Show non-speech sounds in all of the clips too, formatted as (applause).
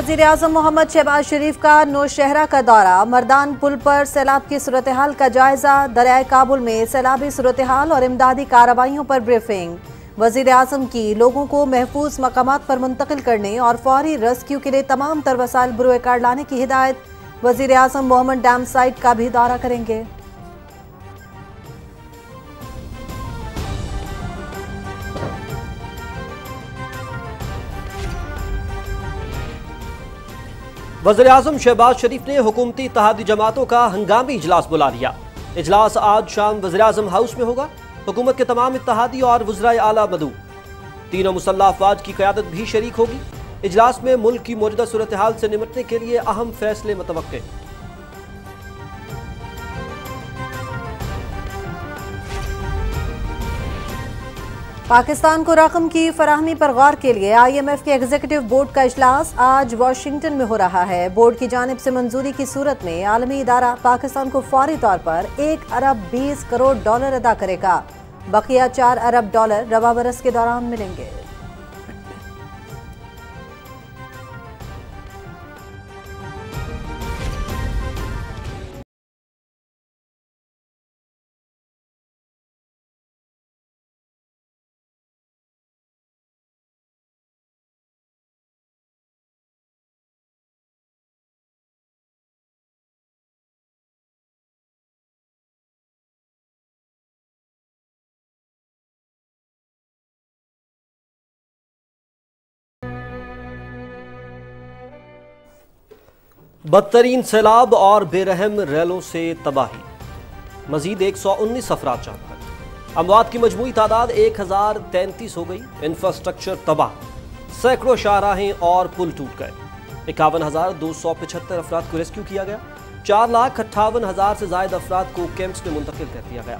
वज़ीर अजम मोहम्मद शहबाज शरीफ का नौशहरा का दौरा। मरदान पुल पर सैलाब की सूरत हाल का जायजा। दरियाए काबुल में सैलाबी सूरत हाल और इमदादी कार्रवाइयों पर ब्रीफिंग। वज़ीर अजम की लोगों को महफूज मकाम पर मुंतकिल करने और फौरी रेस्क्यू के लिए तमाम तर वसाइल बुरुए लाने की हिदायत। वज़ीर अजम मोहम्मद डैम साइट का भी दौरा करेंगे। वजर अजम शहबाज शरीफ ने हुकूमती इतिहादी जमातों का हंगामी इजलास बुला लिया। इजलास आज शाम वजर अजम हाउस में होगा। हुकूमत के तमाम इतिहादी और वजरा आला मदू तीनों मुसल्ह अफवाज की क्यादत भी शरीक होगी। इजलास में मुल्क की मौजूदा सूरत हाल से निमटने के लिए अहम फैसले मतव पाकिस्तान को रकम की फराहमी पर गौर के लिए आई एम एफ़ के एग्जीक्यूटिव बोर्ड का अजलास आज वाशिंगटन में हो रहा है। बोर्ड की जानब से मंजूरी की सूरत में आलमी इदारा पाकिस्तान को फौरी तौर पर एक अरब बीस करोड़ डॉलर अदा करेगा। बकिया चार अरब डॉलर रवा बरस के दौरान मिलेंगे। बदतरीन सैलाब और बेरहम रैलों से तबाही। मजीद एक सौ उन्नीस अफराद जान अमवात की मजमू तादाद एक हज़ार तैंतीस हो गई। इंफ्रास्ट्रक्चर तबाह। सैकड़ों शाहराहें और पुल टूट गए। इक्यावन हज़ार दो सौ पचहत्तर अफराद को रेस्क्यू किया गया। चार लाख अट्ठावन हज़ार से ज़्यादा अफराद को कैंप्स में मुंतकिल कर दिया गया।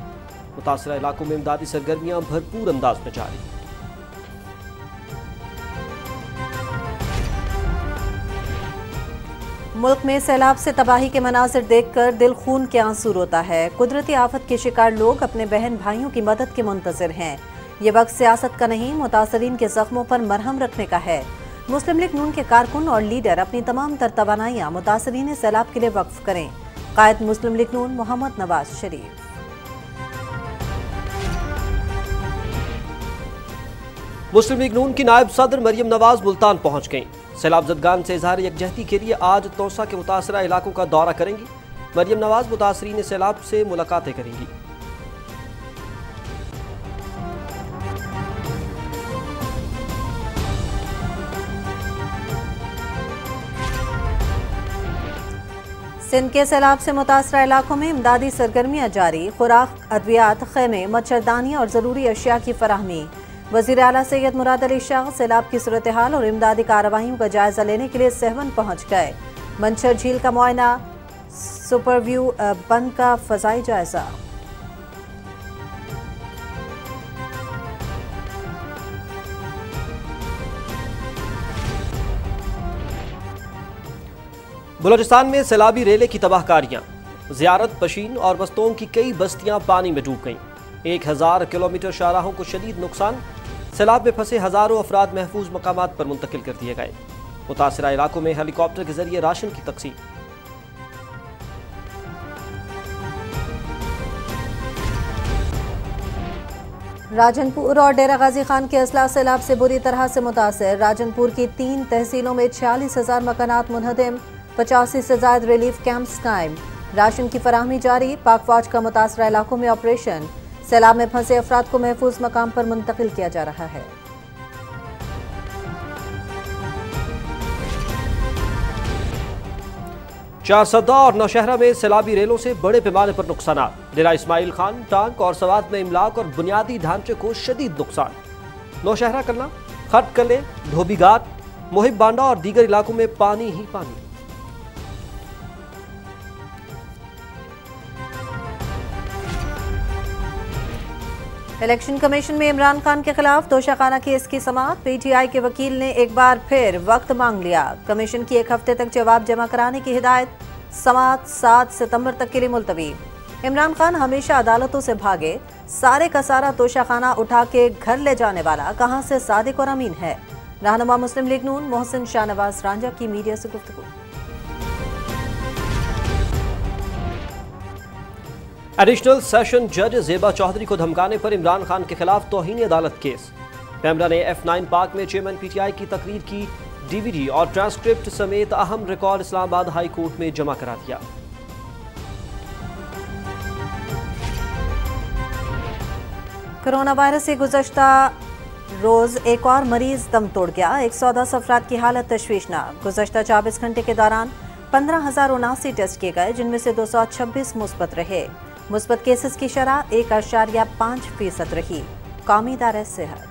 मुतासर इलाकों में इमदादी सरगर्मियाँ भरपूर अंदाज में जारी। मुल्क में सैलाब से तबाही के मनाजिर देखकर दिल खून के आँसू रोता है। कुदरती आफत के शिकार लोग अपने बहन भाइयों की मदद के मुंतजर हैं। ये वक्त सियासत का नहीं, मुतासरीन के जख्मों पर मरहम रखने का है। मुस्लिम लीग नून के कारकुन और लीडर अपनी तमाम तर तोानाइयाँ मुतासरीन सैलाब के लिए वक्फ करें। कायद मुस्लिम लीग नून मोहम्मद नवाज़ शरीफ। मुस्लिम लीग नून की नायब सदर मरियम नवाज़ मुल्तान पहुँच गईं। सैलाब जदगान से इजहार यकजहती के लिए आज तोसा के मुतासर इलाकों का दौरा करेंगी। मरियम नवाज़ मुतासरीन सैलाब से मुलाकातें करेंगी। सिंध के सैलाब से मुतासर इलाकों में इमदादी सरगर्मियाँ जारी। खुराक, अद्वियात, खेमे, मच्छरदानी और ज़रूरी अशिया की फराहमी। वज़ीर अला सैयद मुराद अली शाह सैलाब की सूरत हाल और इमदादी कार्रवाइयों का जायजा लेने के लिए सहवन पहुँच गए। मंछर झील का मुआयना, सुपरव्यू बंद का फजाई जायजा। बलोचिस्तान में सैलाबी रेले की तबाहकारियाँ। जियारत, पशीन और बस्तों की कई बस्तियाँ पानी में डूब गईं। एक हज़ार किलोमीटर शाहराहों को शदीद नुकसान सैलाब में फंसे हज़ारों अफराद महफूज मकाम पर मुंतकिल कर दिए गए। मुतासर इलाकों में हेलीकॉप्टर के ज़रिए राशन की तकसीम। राजनपुर और डेरा गाजी खान के असला सैलाब से बुरी तरह से मुतासर। राजनपुर की तीन तहसीलों में छियालीस हज़ार मकानात मुनहदम, पचासी से ज़्यादा रिलीफ कैंप्स कायम। राशन की फराहमी जारी, पाक फौज का मुतासर इलाकों में ऑपरेशन। सैलाब में फंसे अफराद को महफूज मकाम पर मुंतकिल किया जा रहा है। चार सद्दा और नौशहरा में सैलाबी रेलों से बड़े पैमाने पर नुकसान डेरा इस्माइल खान, टांक और सवाद में इमलाक और बुनियादी ढांचे को शदीद नुकसान। नौशहरा करना खट कले धोबीघाट, मोहिब बांडा और दीगर इलाकों में पानी ही पानी। इलेक्शन कमीशन में इमरान खान के खिलाफ दोषाखाना केस की समाप्त। पीटीआई के वकील ने एक बार फिर वक्त मांग लिया। कमीशन की एक हफ़्ते तक जवाब जमा कराने की हिदायत समाप्त सात सितंबर तक के लिए मुलतवी। इमरान खान हमेशा अदालतों से भागे। सारे का सारा तोशाखाना उठा के घर ले जाने वाला कहाँ से सादिक और अमीन है? रहनुमा मुस्लिम लीग नून, मोहसिन शाहनवाज रांझा की मीडिया से गुफ्तु एडिशनल सेशन जज जेबा चौधरी को धमकाने पर इमरान खान के खिलाफ तोहिन अदालत केस। पैमरा ने एफ़ नाइन पार्क में चेयरमैन पीटीआई की तकरीर की डीवीडी और ट्रांसक्रिप्ट समेत अहम रिकॉर्ड इस्लामाबाद हाई कोर्ट में जमा करा दिया। कोरोना वायरस से गुजश्ता रोज एक और मरीज़ दम तोड़ गया। एक सौ दस अफराद की हालत तशवीशनाक। गुजश्ता चौबीस घंटे के दौरान पंद्रह हज़ार उनासी टेस्ट किए गए, जिनमें से दो सौ छब्बीस मुस्बत रहे। मुस्बत केसेस की शरह एक आशारिया पाँच फ़ीसद रही। कौमी दार सेहत।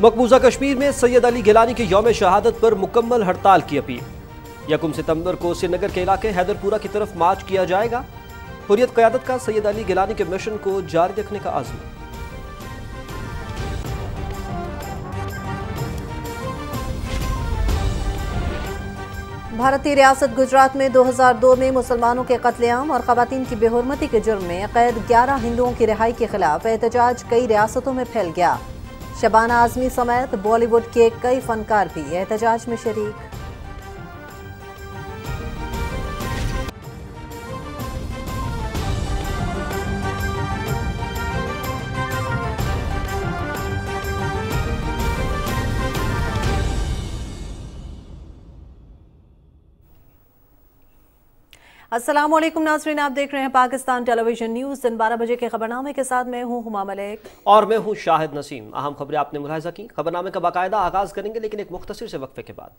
मकबूजा कश्मीर में सैयद अली गिलानी के योम शहादत पर मुकम्मल हड़ताल की अपील। यकुम सितंबर को श्रीनगर के इलाके हैदरपुरा की तरफ़ मार्च किया जाएगा। हुरियत क्यादत का सैयद अली गिलानी के मिशन को जारी रखने का आज़म। भारतीय रियासत गुजरात में 2002 में मुसलमानों के कत्लेआम और खवतिन की बेहरमती के जुर्म में कैद 11 हिंदुओं की रिहाई के खिलाफ एहतजाज कई रियासतों में फैल गया। शबाना आजमी समेत बॉलीवुड के कई फनकार भी एहतजाज में शरीक। असलम नाजरीन, आप देख रहे हैं पाकिस्तान टेलीविज़न न्यूज़। दिन बारह बजे के खबरनामे के साथ मैं हूँ हुमा मलिक। और मैं हूँ शाहिद नसीम। अहम खबरें आपने मुलाजा की। खबरनामे का बाकायदा आगाज़ करेंगे, लेकिन एक मुख्तर से वक्फे के बाद।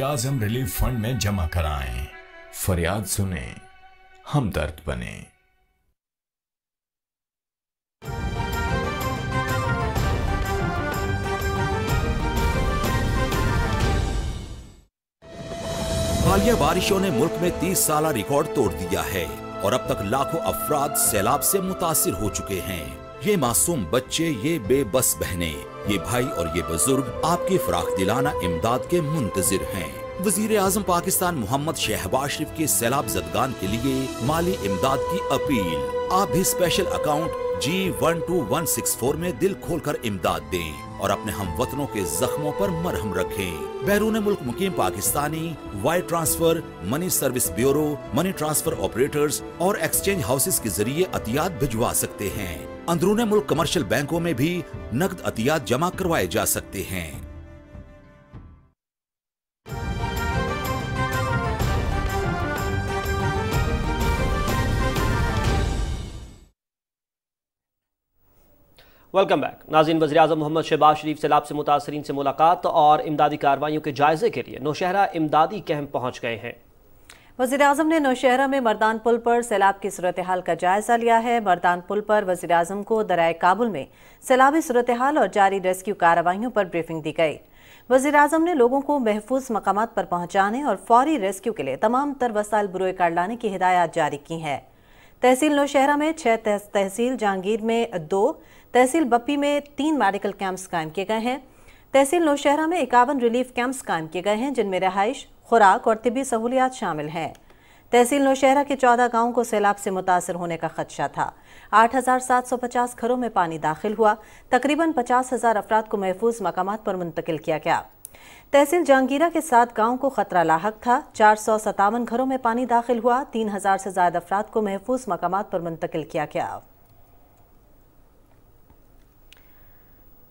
आज़म रिलीफ फंड में जमा कराएँ। फरियाद सुने, हम दर्द बने। हालिया बारिशों ने मुल्क में 30 साल रिकॉर्ड तोड़ दिया है और अब तक लाखों अफराद सैलाब से मुतासिर हो चुके हैं। ये मासूम बच्चे, ये बेबस बहने ये भाई और ये बुज़ुर्ग आपके फराख दिलाना इमदाद के मुंतजर हैं। वज़ीर आज़म पाकिस्तान मोहम्मद शहबाज शरीफ के सैलाब जदगान के लिए माली इमदाद की अपील। आप भी special account G one two one six four में दिल खोल कर इमदाद दें। और अपने हम वतनों के जख्मों पर मरहम रखें। बैरून मुल्क मुकीम Pakistani wire transfer, money service bureau, money transfer operators और एक्सचेंज हाउसेस के ज़रिए अतियात भिजवा सकते हैं। अंदरून मुल्क कमर्शियल बैंकों में भी नकद अतियात जमा करवाए जा सकते हैं। वेलकम बैक नाजीन वजी अजम मोहम्मद शहबाज शरीफ सैलाब से मुतासरीन से मुलाकात और इमदादी कार्रवाइयों के जायजे के लिए नौशहरा इमदादी कैंप पहुँच गए हैं। वजी अजम ने नौशहरा में मरदान पुल पर सैलाब की सूरत हाल का जायजा लिया है। मरदान पुल पर वजी अजम को दराय काबुल में सैलाबी सूरत हाल और जारी रेस्क्यू कार्रवाइयों पर ब्रीफिंग दी गई। वजी अजम ने लोगों को महफूज मकाम पर पहुँचाने और फौरी रेस्क्यू के लिए तमाम तर वसाइल बुरोए कार लाने की हिदायत जारी की हैं। तहसील नौशहरा में छह तहसील जहांगीर में दो तहसील बप्पी में तीन मेडिकल कैंप्स कायम किए गए हैं। तहसील नौशहरा में इक्यावन रिलीफ कैंप्स कायम किए गए हैं, जिनमें रहाइश, खुराक और तिबी सहूलियात शामिल हैं। तहसील नौशहरा के चौदह गाँवों को सैलाब से मुतासर होने का खदशा था। आठ हज़ार सात सौ पचास घरों में पानी दाखिल हुआ। तकरीबन पचास हज़ार अफराद को महफूज मकाम पर मुंतकिल किया गया। तहसील जहांगीरा के सात गाँवों को खतरा लाक था। चार सौ सतावन घरों में पानी दाखिल हुआ। तीन हज़ार से ज़्यादा अफराद को महफूज मकाम पर मुंतकिल किया गया।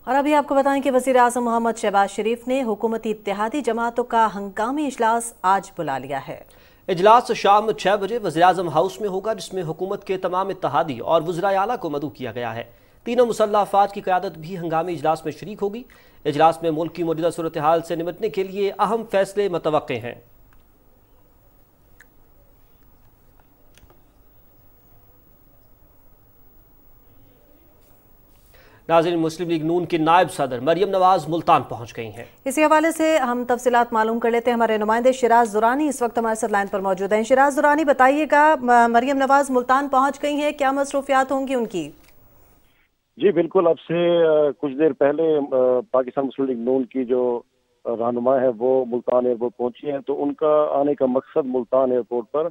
और अभी आपको बताएँ कि वज़ीर अजम मोहम्मद शहबाज शरीफ ने हुकूमती इतिहादी जमातों का हंगामी इजलास आज बुला लिया है। इजलास शाम छह बजे वजी अजम हाउस में होगा, जिसमें हुकूमत के तमाम इतिहादी और वजरा आला को मदू किया गया है। तीनों मुसल्ह अफवाज की क्यादत भी हंगामी इजलास में शरीक होगी। इजलास में मुल्क की मौजूदा सूरत हाल से निपटने के लिए अहम फैसले मतव हैं। नाजिन मुस्लिम लीग नून की नायब सदर मरियम नवाज़ मुल्तान पहुँच गई हैं। इसी हवाले से हम तफसीत मालूम कर लेते हैं। हमारे नुमाइंदे शिराज दुरानी इस वक्त हमारे साथ लाइन पर मौजूद हैं। शिराज दुरानी बताइएगा मरियम नवाज़ मुल्तान पहुँच गई हैं। क्या मसरूफियात होंगी उनकी? जी बिल्कुल। अब से कुछ देर पहले पाकिस्तान मुस्लिम लीग नून की जो रहनुमा है वो मुल्तान एयरपोर्ट पहुँची हैं। तो उनका आने का मकसद मुल्तान एयरपोर्ट पर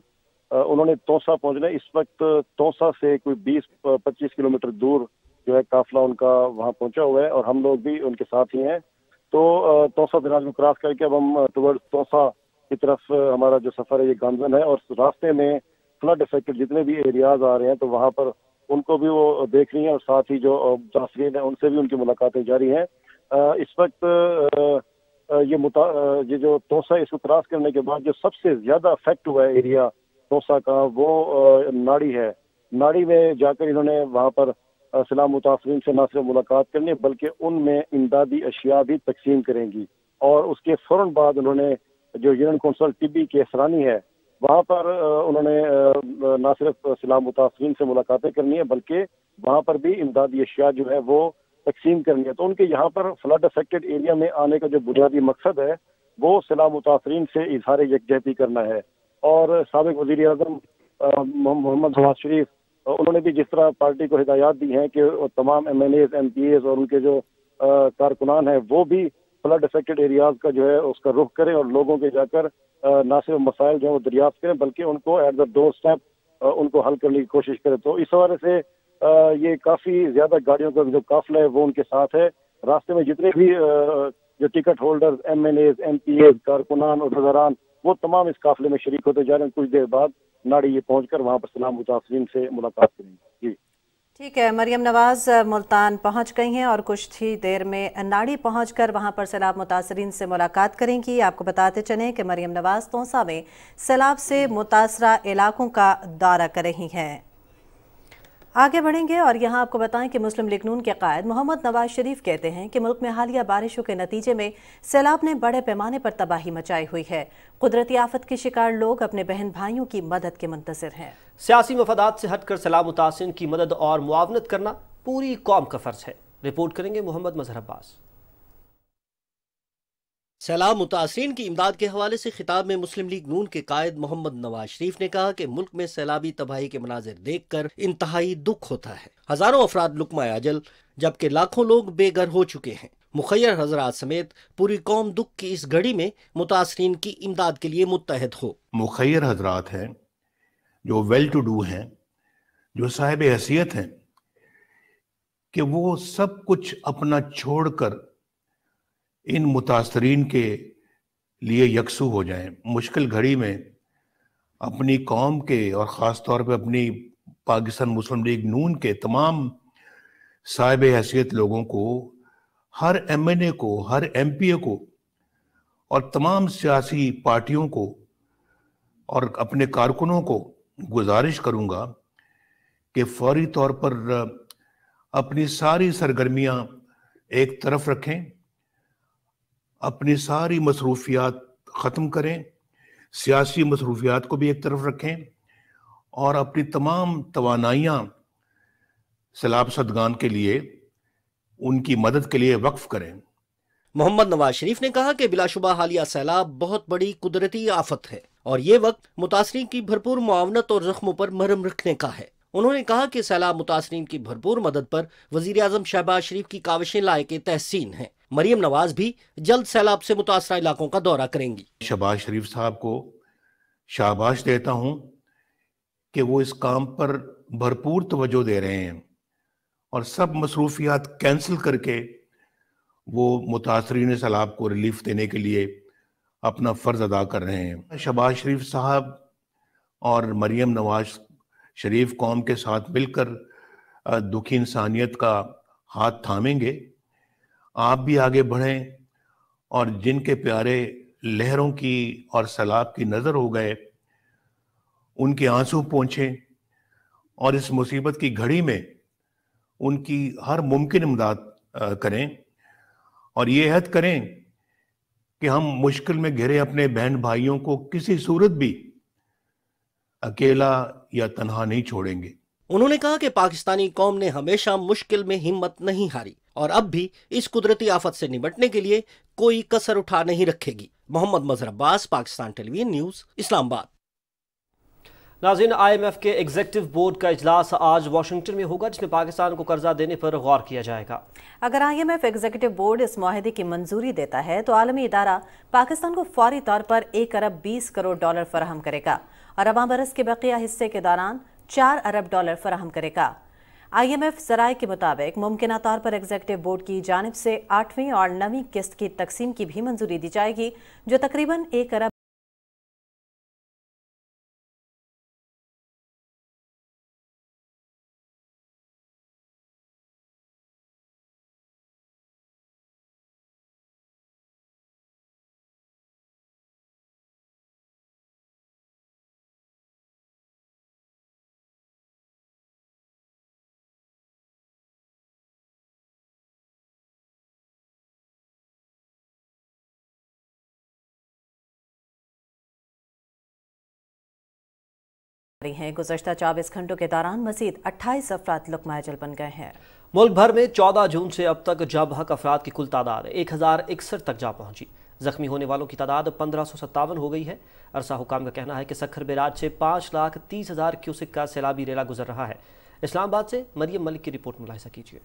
उन्होंने तोसा पहुँचना इस वक्त तोसा से कोई 20-25 किलोमीटर दूर जो है काफिला उनका वहाँ पहुँचा हुआ है और हम लोग भी उनके साथ ही हैं। तो तोसा दिनाज को क्रॉस करके अब हम टूवर्ड तोसा की तरफ़ हमारा जो सफ़र है ये गांजन है और रास्ते में फ्लड इफेक्टेड जितने भी एरियाज़ आ रहे हैं तो वहाँ पर उनको भी वो देख रही हैं और साथ ही जो जासरीन है, उनसे भी उनकी मुलाकातें जारी हैं। इस वक्त ये मुता ये जो तोसा इसको क्रॉस करने के बाद जो सबसे ज़्यादा अफेक्ट हुआ है एरिया तोसा का, वो नाड़ी है। नाड़ी में जाकर इन्होंने वहाँ पर सलाम मुतासरीन से न सिर्फ़ मुलाकात करनी, बल्कि उनमें इमदादी अशिया भी तकसीम करेंगी। और उसके फ़ौरन बाद उन्होंने जो यूनियन कौंसल टिब्बी के असरानी है, वहाँ पर उन्होंने न सिर्फ़ सलाम मुतासरीन से मुलाकातें करनी है, बल्कि वहाँ पर भी इमदादी अशिया जो है वो तकसीम करनी है। तो उनके यहाँ पर फ्लड अफेक्टेड एरिया में आने का जो बुनियादी मकसद है, वो सलाम मुतासरीन से इजहार यकजहती करना है। और सबक वजी अजम मोहम्मद नवाज़ शरीफ उन्होंने भी जिस तरह पार्टी को हिदायत दी हैं कि तमाम M N As M P As और उनके जो कारकुनान हैं, वो भी फ्लड अफेक्टेड एरियाज़ का जो है उसका रुख करें और लोगों के जाकर ना सिर्फ़ मसाइल जो है वो दरियाफ्त करें, बल्कि उनको एट द डोर स्टेप उनको हल करने की कोशिश करें। तो इस हवाले से ये काफ़ी ज़्यादा गाड़ियों का जो काफिला है वो उनके साथ है। रास्ते में जितने भी जो ticket holders M N As M P As कारकुनान और नजरान वो तमाम इस काफिले में शरीक होते जा रहे हैं। कुछ देर बाद नाड़ी ये पहुंचकर वहाँ पर सलाम मुतासरीन से मुलाकात करेंगे। जी। ठीक है, मरियम नवाज़ मुल्तान पहुँच गई हैं और कुछ ही देर में नाड़ी पहुंचकर वहाँ पर सैलाब मुतासरीन से मुलाकात करेंगी। आपको बताते चलें कि मरियम नवाज़ तोसा में सैलाब से मुतासरा इलाकों का दौरा कर रही हैं। आगे बढ़ेंगे और यहाँ आपको बताएँ कि मुस्लिम लीग नून के कायद मोहम्मद नवाज़ शरीफ कहते हैं कि मुल्क में हालिया बारिशों के नतीजे में सैलाब ने बड़े पैमाने पर तबाही मचाई हुई है। कुदरती आफत के शिकार लोग अपने बहन भाइयों की मदद के मुंतजर हैं। सियासी मफादात से हटकर सैलाब मुतासर की मदद और मुआवनत करना पूरी कौम का फ़र्ज़ है। रिपोर्ट करेंगे मोहम्मद मजहर अब्बास। सैलाब मुतासरीन की इमदाद के हवाले से खिताब में मुस्लिम लीग नून के कायद मोहम्मद नवाज़ शरीफ ने कहा कि मुल्क में सैलाबी तबाही के मनाजिर देख कर इंतहाई दुख होता है। हज़ारों अफराद लुकमा अजल जबकि लाखों लोग बेघर हो चुके हैं। मुखैर हजरात समेत पूरी कौम दुख की इस घड़ी में मुतासरीन की इमदाद के लिए मुतहद हो। मुखैर हजरात हैं, जो वेल टू डू हैं, जो साहिब हैसियत हैं, कि वो सब कुछ अपना छोड़कर इन मुतासरीन के लिए यकसू हो जाएँ। मुश्किल घड़ी में अपनी कौम के और ख़ास तौर पे अपनी पाकिस्तान मुस्लिम लीग नून के तमाम साहिब हैसियत लोगों को, हर एम एन ए को, हर एम पी ए को और तमाम सियासी पार्टियों को और अपने कारकुनों को गुजारिश करूँगा कि फौरी तौर पर अपनी सारी सरगर्मियाँ एक तरफ़ रखें। अपनी सारी मसरूफियात ख़त्म करें, सियासी मसरूफियात को भी एक तरफ़ रखें और अपनी तमाम तोानाइयाँ सैलाब सदगान के लिए, उनकी मदद के लिए वक्फ करें। मोहम्मद नवाज़ शरीफ ने कहा कि बिलाशुबा हालिया सैलाब बहुत बड़ी कुदरती आफत है और ये वक्त मुतासरी की भरपूर मुआवनत और जख्मों पर मरम रखने का है। उन्होंने कहा कि सैलाब मुतासरीन की भरपूर मदद पर वज़ीर अजम शहबाज शरीफ की काविशें लायक तहसीन हैं। मरियम नवाज़ भी जल्द सैलाब से मुतासर इलाकों का दौरा करेंगी। शहबाज शरीफ साहब को शाबाश देता हूँ कि वो इस काम पर भरपूर तवज्जो दे रहे हैं और सब मसरूफियात कैंसिल करके वो मुतासरीन सैलाब को रिलीफ देने के लिए अपना फ़र्ज़ अदा कर रहे हैं। शहबाज शरीफ साहब और मरियम नवाज़ शरीफ कौम के साथ मिलकर दुखी इंसानियत का हाथ थामेंगे। आप भी आगे बढ़ें और जिनके प्यारे लहरों की और सैलाब की नज़र हो गए, उनके आँसू पहुँचे और इस मुसीबत की घड़ी में उनकी हर मुमकिन इमदाद करें। और ये हद करें कि हम मुश्किल में घिरे अपने बहन भाइयों को किसी सूरत भी अकेला या तनहा नहीं छोड़ेंगे। उन्होंने कहा कि पाकिस्तानी कौम ने हमेशा मुश्किल में हिम्मत नहीं हारी और अब भी इस कुदरती आफत से निपटने के लिए कोई कसर उठा नहीं रखेगी। Mohammad Mazhar Abbas Pakistan television news Islamabad. नाजिन आईएमएफ के एग्जेक्टिव बोर्ड का इजलास आज वाशिंगटन में होगा जिसमें पाकिस्तान को कर्जा देने पर गौर किया जाएगा। अगर आईएमएफ एग्जीक्यूटिव बोर्ड इस माहे की मंजूरी देता है तो आलमी इदारा पाकिस्तान को फौरी तौर पर एक अरब बीस करोड़ डॉलर फराहम करेगा और अबा बरस के बकिया हिस्से के दौरान चार अरब डॉलर फराहम करेगा। आईएमएफ जराये के मुताबिक मुमकिन तौर पर एग्जेक्टिव बोर्ड की जानब से आठवीं और नवीं किस्त की तकसीम की भी मंजूरी दी जाएगी, जो तकरीबन एक अरब हैं। गुजशत चौबीस घंटों के दौरान मजीद अट्ठाईस अफराद लुकमाजल बन गए हैं। मुल्क भर में चौदह जून से अब तक जब हक अफराद की कुल तादाद एक हज़ार इकसठ तक जा पहुँची। जख्मी होने वालों की तादाद पंद्रह सौ सत्तावन हो गई है। अरसा हुकाम का कहना है कि सखर बेराज से पाँच लाख तीस हज़ार क्यूसिक का सैलाबी रेला गुजर रहा है। इस्लामाबाद से मरियम मलिक की रिपोर्ट मुलायसा कीजिए।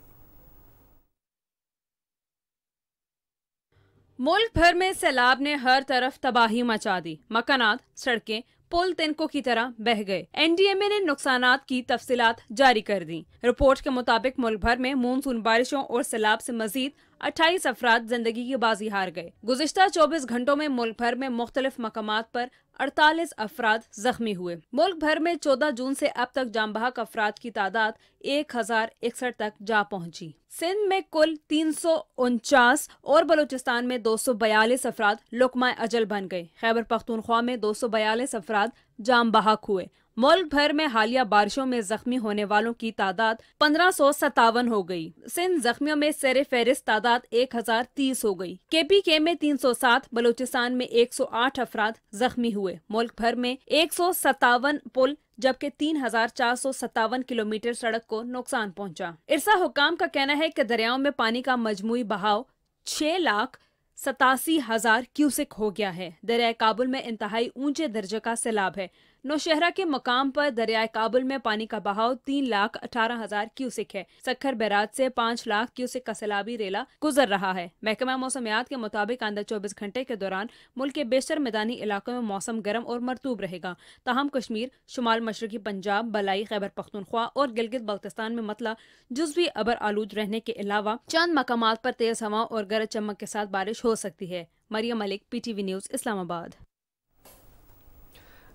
मुल्क भर में सैलाब ने हर तरफ़ तबाही मचा दी। मकानात सड़कें पुल तिनको की तरह बह गए। एनडीएमए ने नुकसान की तफसीत जारी कर दी। रिपोर्ट के मुताबिक मुल्क भर में मानसून बारिशों और सैलाब ऐसी मजीद अट्ठाईस अफराद ज़िंदगी की बाजी हार गए। गुजशत चौबीस घंटों में मुल्क भर में मुख्तलिफ़ मकाम पर अड़तालीस अफराद जख्मी हुए। मुल्क भर में चौदह जून से अब तक जाम बहक अफराद की तादाद एक हज़ार इकसठ तक जा पहुँची। सिंध में कुल तीन सौ उनचास और बलूचिस्तान में दो सौ बयालीस अफराद लुकमा अजल बन गए। खैबर पख्तूनख्वा में दो सौ बयालीस अफराद जाम बहक हुए। मुल्क भर में हालिया बारिशों में जख्मी होने वालों की तादाद पंद्रह सौ सत्तावन हो गई। सिंध जख्मियों में सर फहरिस्त तादाद एक हज़ार तीस हो गई। के पी के में तीन सौ सात, बलूचिस्तान में एक सौ आठ अफराद जख्मी हुए। मुल्क भर में एक सौ सत्तावन पुल, जबकि तीन हज़ार चार सौ सत्तावन किलोमीटर सड़क को नुकसान पहुँचा। इरसा हुकाम का कहना है कि दरियाओं में पानी का मजमुई बहाव छह लाख सतासी हज़ार क्यूसिक हो गया है। दरिया काबुल में इंतहाई ऊँचे दर्जे का सैलाब है। नौशहरा के मकाम पर दरियाए काबुल में पानी का बहाव तीन लाख अठारह हज़ार क्यूसिक है। सखर बैराज से पाँच लाख क्यूसिक का सैलाबी रेला गुजर रहा है। महकमा मौसमियात के मुताबिक आंदा चौबीस घंटे के दौरान मुल्क के बेशर मैदानी इलाकों में मौसम गर्म और मरतूब रहेगा। तहम कश्मीर, शुमाल मशरकी, पंजाब, बलाई, खैबर पख्तनख्वा और गिलगित बल्तिस्तान में मतला जुजवी अबर आलूद रहने के अलावा चंद मकाम पर तेज हवा और गरज चमक के साथ बारिश हो सकती है। मरियम मलिक, पीटीवी न्यूज़, इस्लामाबाद।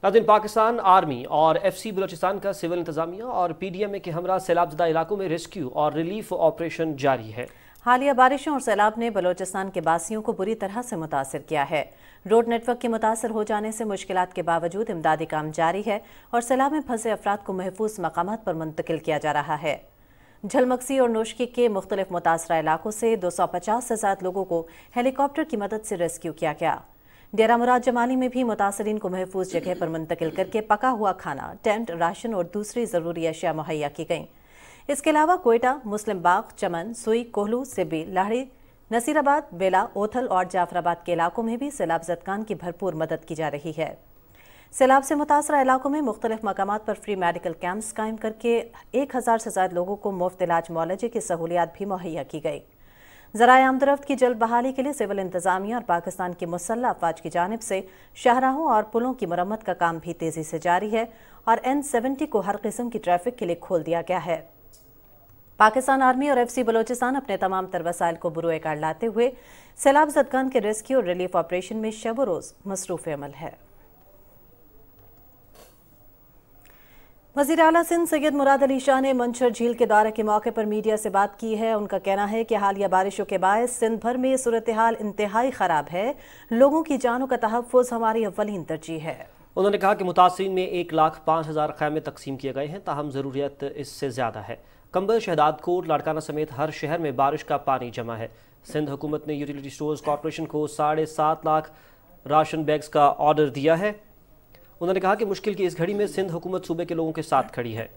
नादिन पाकिस्तान आर्मी और एफ़ सी बलोचिस्तान का सिविल इंतजामिया और पी डी एम ए के हमरा सैलाबजदा इलाकों में रेस्क्यू और रिलीफ ऑपरेशन जारी है। हालिया बारिशों और सैलाब ने बलोचिस्तान के बासियों को बुरी तरह से मुतासर किया है। रोड नेटवर्क के मुतासर हो जाने से मुश्किल के बावजूद इमदादी काम जारी है और सैलाब में फंसे अफराद को महफूज मकाम पर मुंतकिल किया जा रहा है। झलमक्सी और नोशकी के मुख्तलिफ़ मुतासर इलाकों से दो सौ पचास से ज़्यादा लोगों को हेलीकॉप्टर की मदद से रेस्क्यू किया गया। डेरा मुराद जमाली में भी मुतासरीन को महफूज जगह पर मुंतकिल करके पका हुआ खाना, टेंट, राशन और दूसरी ज़रूरी अशिया मुहैया की गई। इसके अलावा कोयटा, मुस्लिम बाग, चमन, सुई, कोहलू सिब्बी लाहड़ी, नसीराबाद, बेला, ओथल और जाफराबाद के इलाकों में भी सैलाब जदगान की भरपूर मदद की जा रही है। सैलाब से मुतासर इलाकों में मुख्तलिफ़ मकाम पर फ्री मेडिकल कैंप्स कायम करके एक हज़ार से ज़्यादा लोगों को मुफ़्त इलाज मौलजी की सहूलियात भी मुहैया की गई। जराए आमदरफ्त की जल्द बहाली के लिए सिविल इंतजामिया और पाकिस्तान की मुसल्ह अफवाज की जानब से शाहराहों और पुलों की मरम्मत का काम भी तेज़ी से जारी है और एन सेवेंटी को हर किस्म की ट्रैफ़िक के लिए खोल दिया गया है। पाकिस्तान आर्मी और एफ़ सी बलोचिस्तान अपने तमाम तर वसाइल को बुरुए कार लाते हुए सैलाब जदगान के रेस्क्यू और रिलीफ ऑपरेशन में शब रोज़ मसरूफ़ अमल है। वज़ीर अला सिंध सैयद मुराद अली शाह ने मंचर झील के दौरे के मौके पर मीडिया से बात की है। उनका कहना है कि हालिया बारिशों के बायस सिंध भर में सूरत हाल इंतहाई खराब है। लोगों की जानों का तहफ़ हमारी अवलिन तरजीह है। उन्होंने कहा कि मुतासरी में एक लाख पाँच हज़ार खैमे तकसीम किए गए हैं। ताहम ज़रूरियत इससे ज़्यादा है। कंबल शहदाद कोट लाड़काना समेत हर शहर में बारिश का पानी जमा है। सिंध हुकूमत ने यूटिलिटी स्टोर्स कॉरपोरेशन को साढ़े सात लाख राशन बैग्स का ऑर्डर दिया है। उन्होंने कहा कि मुश्किल की इस घड़ी में सिंध हुकूमत सूबे के लोगों के साथ खड़ी है।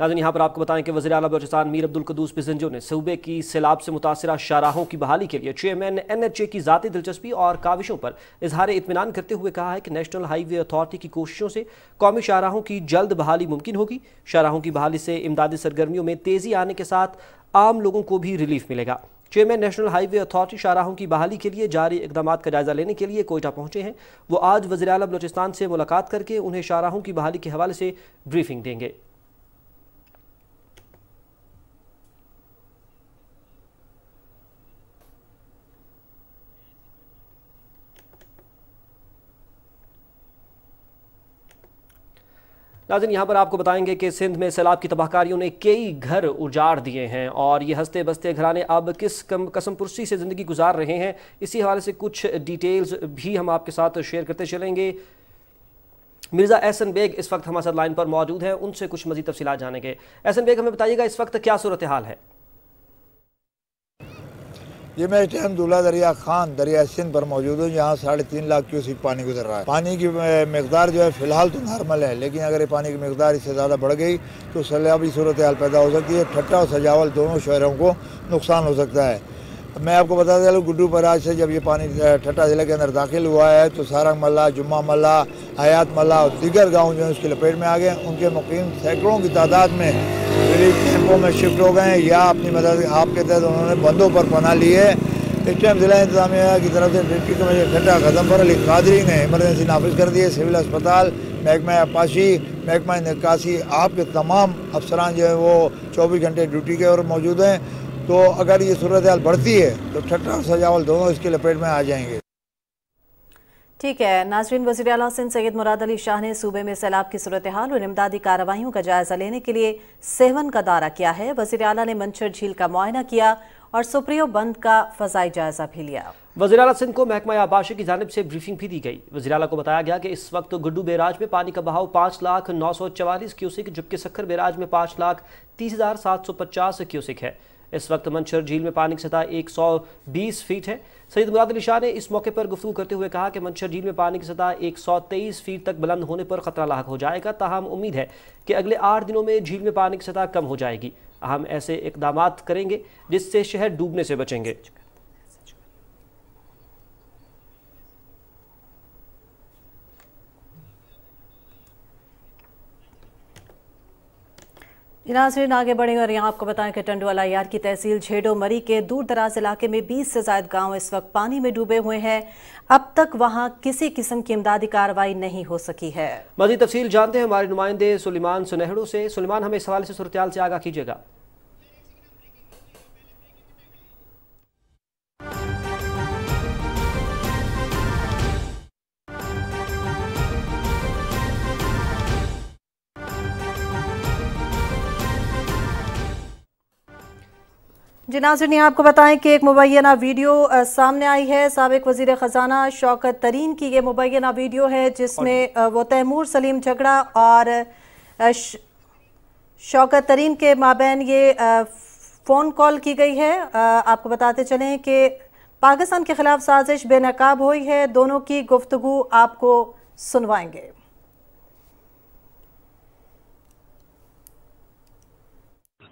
नाजन यहाँ पर आपको बताएँ कि वजी अला बलोचिस्तान मीर अब्दुल कदूस बिजंजो ने सूबे की सैलाब से मुतासर शाहराहों की बहाली के लिए चेयरमैन एन एच ए की ज़ाती दिलचस्पी और काविशों पर इजहार इतमान करते हुए कहा है कि नेशनल हाईवे अथॉरिटी की कोशिशों से कौमी शाहराहों की जल्द बहाली मुमकिन होगी। शाहराहों की बहाली से इमदादी सरगर्मियों में तेज़ी आने के साथ आम लोगों को भी रिलीफ मिलेगा। चेयरमैन नेशनल हाईवे अथॉरिटी शाहराहों की बहाली के लिए जारी इकदाम का जायजा लेने के लिए कोयटा पहुँचे हैं। वो आज वजी अला बलोचिस्तान से मुलाकात करके उन्हें शाहराहों की बहाली के हवाले से ब्रीफिंग देंगे। नाजिन, यहाँ पर आपको बताएँगे कि सिंध में सैलाब की तबाहकारियों ने कई घर उजाड़ दिए हैं और ये हँसते बसते घराने अब किस कम कसम पुरसी से ज़िंदगी गुजार रहे हैं, इसी हवाले से कुछ डिटेल्स भी हम आपके साथ शेयर करते चलेंगे। मिर्ज़ा एहसन बेग इस वक्त हमारे साथ लाइन पर मौजूद हैं, उनसे कुछ मजीद तफसी जानेंगे। एहसन बेग, हमें बताइएगा इस वक्त क्या सूरत हाल है? ये मैं इस टाइम दूल्हा दरिया खान, दरिया सिंध पर मौजूद हूँ, जहाँ साढ़े तीन लाख क्यूसिक पानी गुजर रहा है। पानी की मकदार जो है, फ़िलहाल तो नॉर्मल है, लेकिन अगर ये पानी की मकदार इससे ज़्यादा बढ़ गई तो सैलाबी सूरत हाल पैदा हो सकती है। ठट्टा और सजावल दोनों शहरों को नुकसान हो सकता है। मैं आपको बता चलूँ गुड्डू बराज से जब ये पानी ठट्टा ज़िले के अंदर दाखिल हुआ है तो सारंग मल्ला, जुम्मा मल्ला, हयात मल्ला और दीगर गाँव जो है उसकी लपेट में आ गए उनके मुकीम सैकड़ों की तादाद में रिलीफ कैंपों में शिफ्ट हो गए या अपनी मदद, आपके तहत उन्होंने बंदों पर पना ली है। इस टाइम जिला इंतजामिया की तरफ़ से डिप्टी कमिश्नर खत्म पर अली कादरी ने इमरजेंसी नाफिज कर दिए सिविल अस्पताल, महकमा अपाशी, महकमा निकासी, आपके तमाम अफसरान जो है वो चौबीस घंटे ड्यूटी के और मौजूद हैं। तो अगर ये सूरत हाल बढ़ती है तो ठट्टा और सजावल दोनों इसकी लपेट में आ जाएँगे। ठीक है, नाजरीन वजी अला सैयद मुराद अली शाह ने सूबे में सैलाब की सूरत हाल और इमदादी कार्रवाइयों का जायजा लेने के लिए सेवन का दौरा किया है। वजी अला ने मंचर झील का मुआयना किया और सुप्रियो बंद का फजाई जायजा भी लिया। वज़ीर अला सिंध को महकमा आबाशी की जानब से ब्रीफिंग भी दी गई। वजी अला को बताया गया कि इस वक्त गुड्डू बैराज में पानी का बहाव पाँच लाख नौ सौ चवालीस क्यूसिक, जबकि सखर बैराज में पाँच लाख तीस हज़ार सात सौ पचास क्यूसिक है। इस वक्त मंशर झील में पानी की सतह एक सौ बीस फीट है। सईद मुराद अली शाह ने इस मौके पर गुफ्तू करते हुए कहा कि मंशर झील में पानी की सतह एक सौ तेईस फीट तक बुलंद होने पर खतरा लाक हो जाएगा। तहम उम्मीद है कि अगले आठ दिनों में झील में पानी की सतह कम हो जाएगी। हम ऐसे इकदाम करेंगे जिससे शहर डूबने से बचेंगे। नाजरीन आगे बढ़ेंगे और यहाँ आपको बताएँ कि टंडवाला यार की तहसील झेडो मरी के दूर दराज इलाके में 20 से ज़्यादा गाँव इस वक्त पानी में डूबे हुए हैं। अब तक वहाँ किसी किस्म की इमदादी कार्रवाई नहीं हो सकी है। मजीद तफसील जानते हैं हमारे नुमाइंदे सुलेमान सुनहड़ो से। सुलेमान, हमें इस हवाले से सूरत से आगाह कीजिएगा। जी नाजरनी आपको बताएँ कि एक मुबैना वीडियो सामने आई है। सबक वज़ीर ख़जाना शौकत तरीन की ये मुबैना वीडियो है जिसमें वो तैमूर सलीम झगड़ा और शौकत तरीन के माबेन ये फ़ोन कॉल की गई है। आपको बताते चलें कि पाकिस्तान के खिलाफ साजिश बेनकाब हुई है। दोनों की गुफ्तु आपको सुनवाएँगे।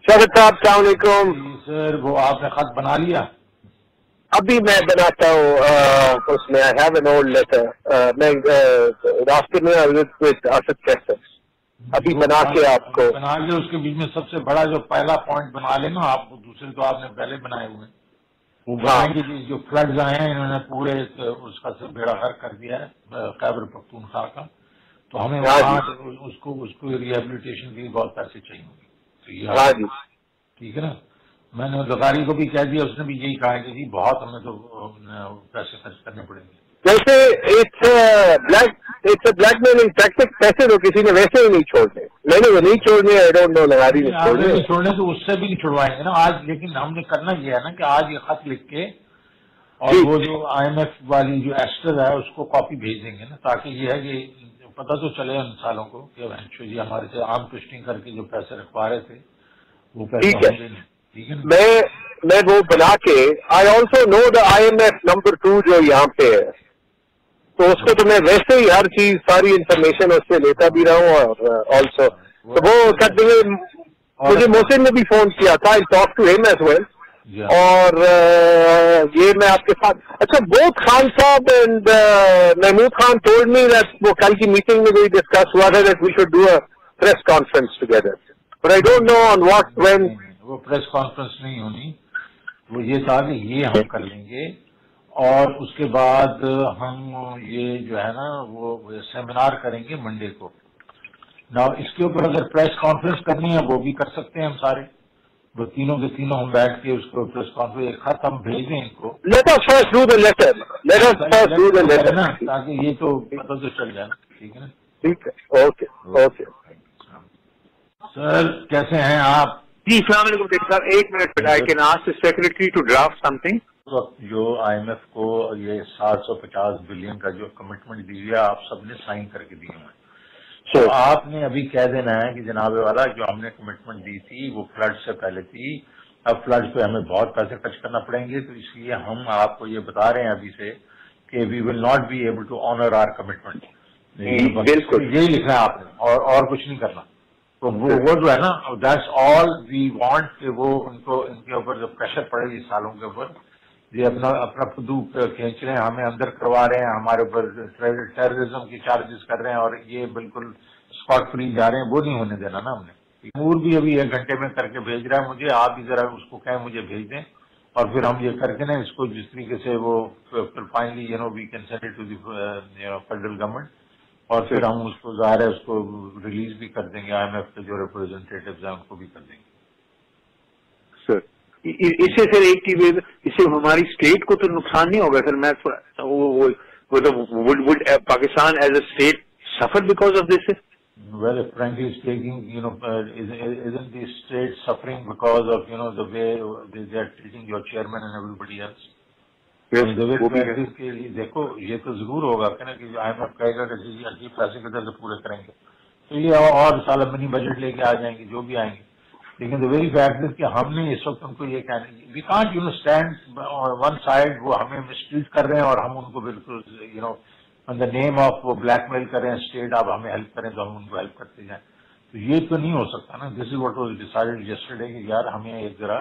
साहब सलामकुम सर वो आपने खत बना लिया? अभी मैं बनाता हूँ उसमें I have an old letter मैं रास्ते में आसद कैसे अभी बना के आपको। बना के उसके बीच में सबसे बड़ा जो पहला पॉइंट बना लेना आप दूसरे तो आपने पहले बनाए हुए। हैं। वो बनाएँगे हाँ। जो फ्लड्स आए हैं इन्होंने पूरे उसका से बेड़ा हर कर दिया है खैबर पख्तूनखा का। तो हमें हाँ वहाँ उसको उसको रिहेबिलिटेशन के लिए बहुत पैसे चाहिए होंगे। ठीक है ना? मैंने लगारी को भी कह दिया उसने भी यही कहा कि जी बहुत हमें तो पैसे खर्च करने पड़ेंगे। जैसे it's black it's blackmailing tactic पैसे तो किसी ने वैसे ही नहीं छोड़ने। मैंने वो नहीं छोड़ने आई डोंट नो लगारी ने छोड़ने। नहीं छोड़ने तो उससे भी नहीं छुड़वाएँगे ना। आज लेकिन हमने करना ये है ना कि आज ये खत लिख के और वो जो आईएमएफ वाली जो एस्टर है उसको कॉपी भेज देंगे ना ताकि ये है कि पता तो चले उन सालों को कि वंशु जी हमारे से आर्म ट्विस्टिंग करके जो पैसे रखवा रहे थे वो पैसे ठीक है। ठीक है मैं मैं वो बना के I also know the I M F number two जो यहाँ पे है तो उसको तो मैं वैसे ही हर चीज़ सारी इंफॉर्मेशन उससे लेता भी रहा हूँ और ऑल्सो तो वो कर देंगे मुझे मोहसिन ने भी फ़ोन किया था I talk to him as well हाँ। और ये मैं आपके साथ अच्छा both Khan Sahab and Mahmood Khan told me that वो कल की मीटिंग में भी डिस्कस हुआ था that we should do a press conference together but I don't know on what when वो प्रेस कॉन्फ्रेंस नहीं होनी। वो ये था कि ये हम कर लेंगे। और उसके बाद हम ये जो है ना वो सेमिनार करेंगे मंडे को। ना इसके ऊपर अगर प्रेस कॉन्फ्रेंस करनी है वो भी कर सकते हैं हम सारे। वो तीनों के तीनों हम बैठ के उसको प्रेस कॉन्फ्रेंस एक खत हम भेज दें इनको first do the letter. Let us first do the letter. ना ताकि ये तो पता तो चल जाए ठीक है ना? ठीक है ओके ओके। सर कैसे हैं आप? जी सलाम साहब। एक minute I can ask the secretary to draft something जो आईएमएफ को ये 750 बिलियन का जो कमिटमेंट दी है आप सबने साइन करके दिए हुए तो आपने अभी कह देना है कि जनाबे वाला जो हमने कमिटमेंट दी थी वो फ्लड से पहले थी। अब फ्लड पे हमें बहुत पैसे खर्च करना पड़ेंगे तो इसलिए हम आपको ये बता रहे हैं अभी से कि we will not be able to honour our commitment बिल्कुल। यही लिखना है आपने और और कुछ नहीं करना। तो वो वो जो है ना दैट्स ऑल वी वांट कि वो उनको इनके ऊपर जो प्रेशर पड़े इस सालों के ऊपर ये अपना अपना खुदू खींच रहे हैं, हमें अंदर करवा रहे हैं, हमारे ऊपर टेररिज्म की चार्जेस कर रहे हैं और ये बिल्कुल स्पॉट फ्री जा रहे हैं, वो नहीं होने देना ना हमने। मूर भी अभी एक घंटे में करके भेज रहा है मुझे, आप भी जरा उसको कहें, मुझे भेज दें। और फिर हम ये करके ना इसको जिस तरीके से वो, फिर finally you know we can send it to the federal government और फिर हम उसको ज़ाहिर है उसको रिलीज़ भी कर देंगे आईएमएफ के जो रिप्रेजेंटेटिव हैं, उनको भी कर देंगे। सर इससे फिर एक की इससे हमारी स्टेट को तो नुकसान नहीं होगा फिर मैं Pakistan as a state suffer because of this well frankly speaking you know is in this state suffering because of you know the way they are treating your chairman and everybody else देखो ये तो ज़रूर होगा क्या कि आई M F कहेगा कि जी जी अच्छी पैसे कदर पूरे करेंगे। तो ये और साल मिनी बजट लेके आ जाएँगे जो भी आएँगे। लेकिन द वेरी फैक्ट इज़ कि हमने इस वक्त उनको ये कहना we can't you know stand one side वो हमें मिसट्रीट कर रहे हैं और हम उनको बिल्कुल you know on the name of वो ब्लैकमेल करें स्टेट आप हमें हेल्प करें तो हम उनको हेल्प करते जाए तो ये तो नहीं हो सकता ना। This is what was decided yesterday कि यार हमें एक जरा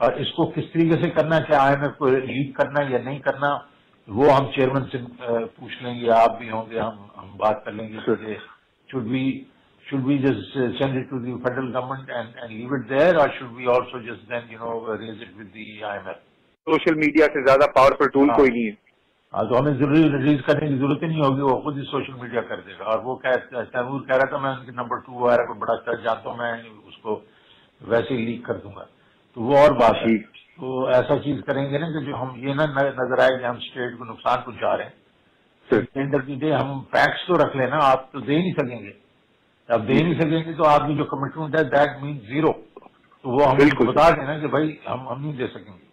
और इसको किस तरीके से करना है आईएमएफ को लीड करना या नहीं करना वो हम चेयरमैन से पूछ लेंगे आप भी होंगे हम हम बात कर लेंगे should we should we just uh, send it to the federal government and, and leave it there or should we also just then you know raise it with the IMF social media से ज़्यादा powerful tool कोई नहीं है। हाँ तो हमें ज़रूरी release करने की ज़रूरत ही नहीं होगी वो खुद ही सोशल मीडिया कर देगा। और वो कह तैमूर कह रहा था मैं उनके नंबर टू वगैरह को बड़ा अच्छा जानता हूँ मैं उसको वैसे ही लीक कर दूँगा। तो वो और बात है। तो ऐसा चीज़ करेंगे ना कि जो हम ये ना नज़र आए कि हम स्टेट को नुकसान पहुँचा रहे हैं। एंड ऑफ़ द डे हम फैक्ट्स तो रख लेना आप तो दे ही नहीं सकेंगे। आप दे नहीं सकेंगे तो आपकी जो कमिटमेंट है दैट मीन ज़ीरो तो वो हम। बता देना कि भाई हम हम नहीं दे सकेंगे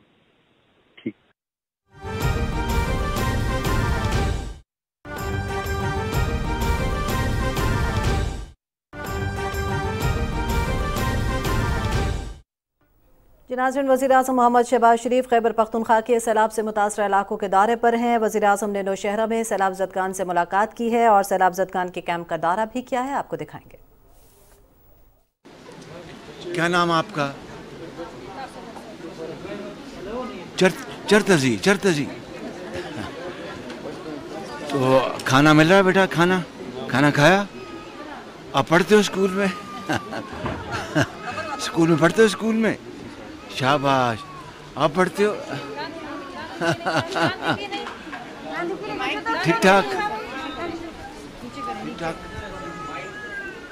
नाजरन वजी अजम मोहम्मद शहबाज शरीफ खैबर पख्तनख्वा के सैलाब से मुतासर इलाकों के दौरे पर हैं। वजी अजम ने नौशहरा में सैलाब जदगान से मुलाकात की है और सैलाब जदगान के कैंप का दौरा भी किया है। आपको दिखाएँगे। क्या नाम आपका? चर, चरतजी चरतजी। तो खाना मिल रहा है बेटा? खाना? खाना खाया? आप पढ़ते हो स्कूल में? (laughs) स्कूल में पढ़ते हो स्कूल में? शाबाश। आप पढ़ते हो? ठीक ठाक। ठीक ठाक।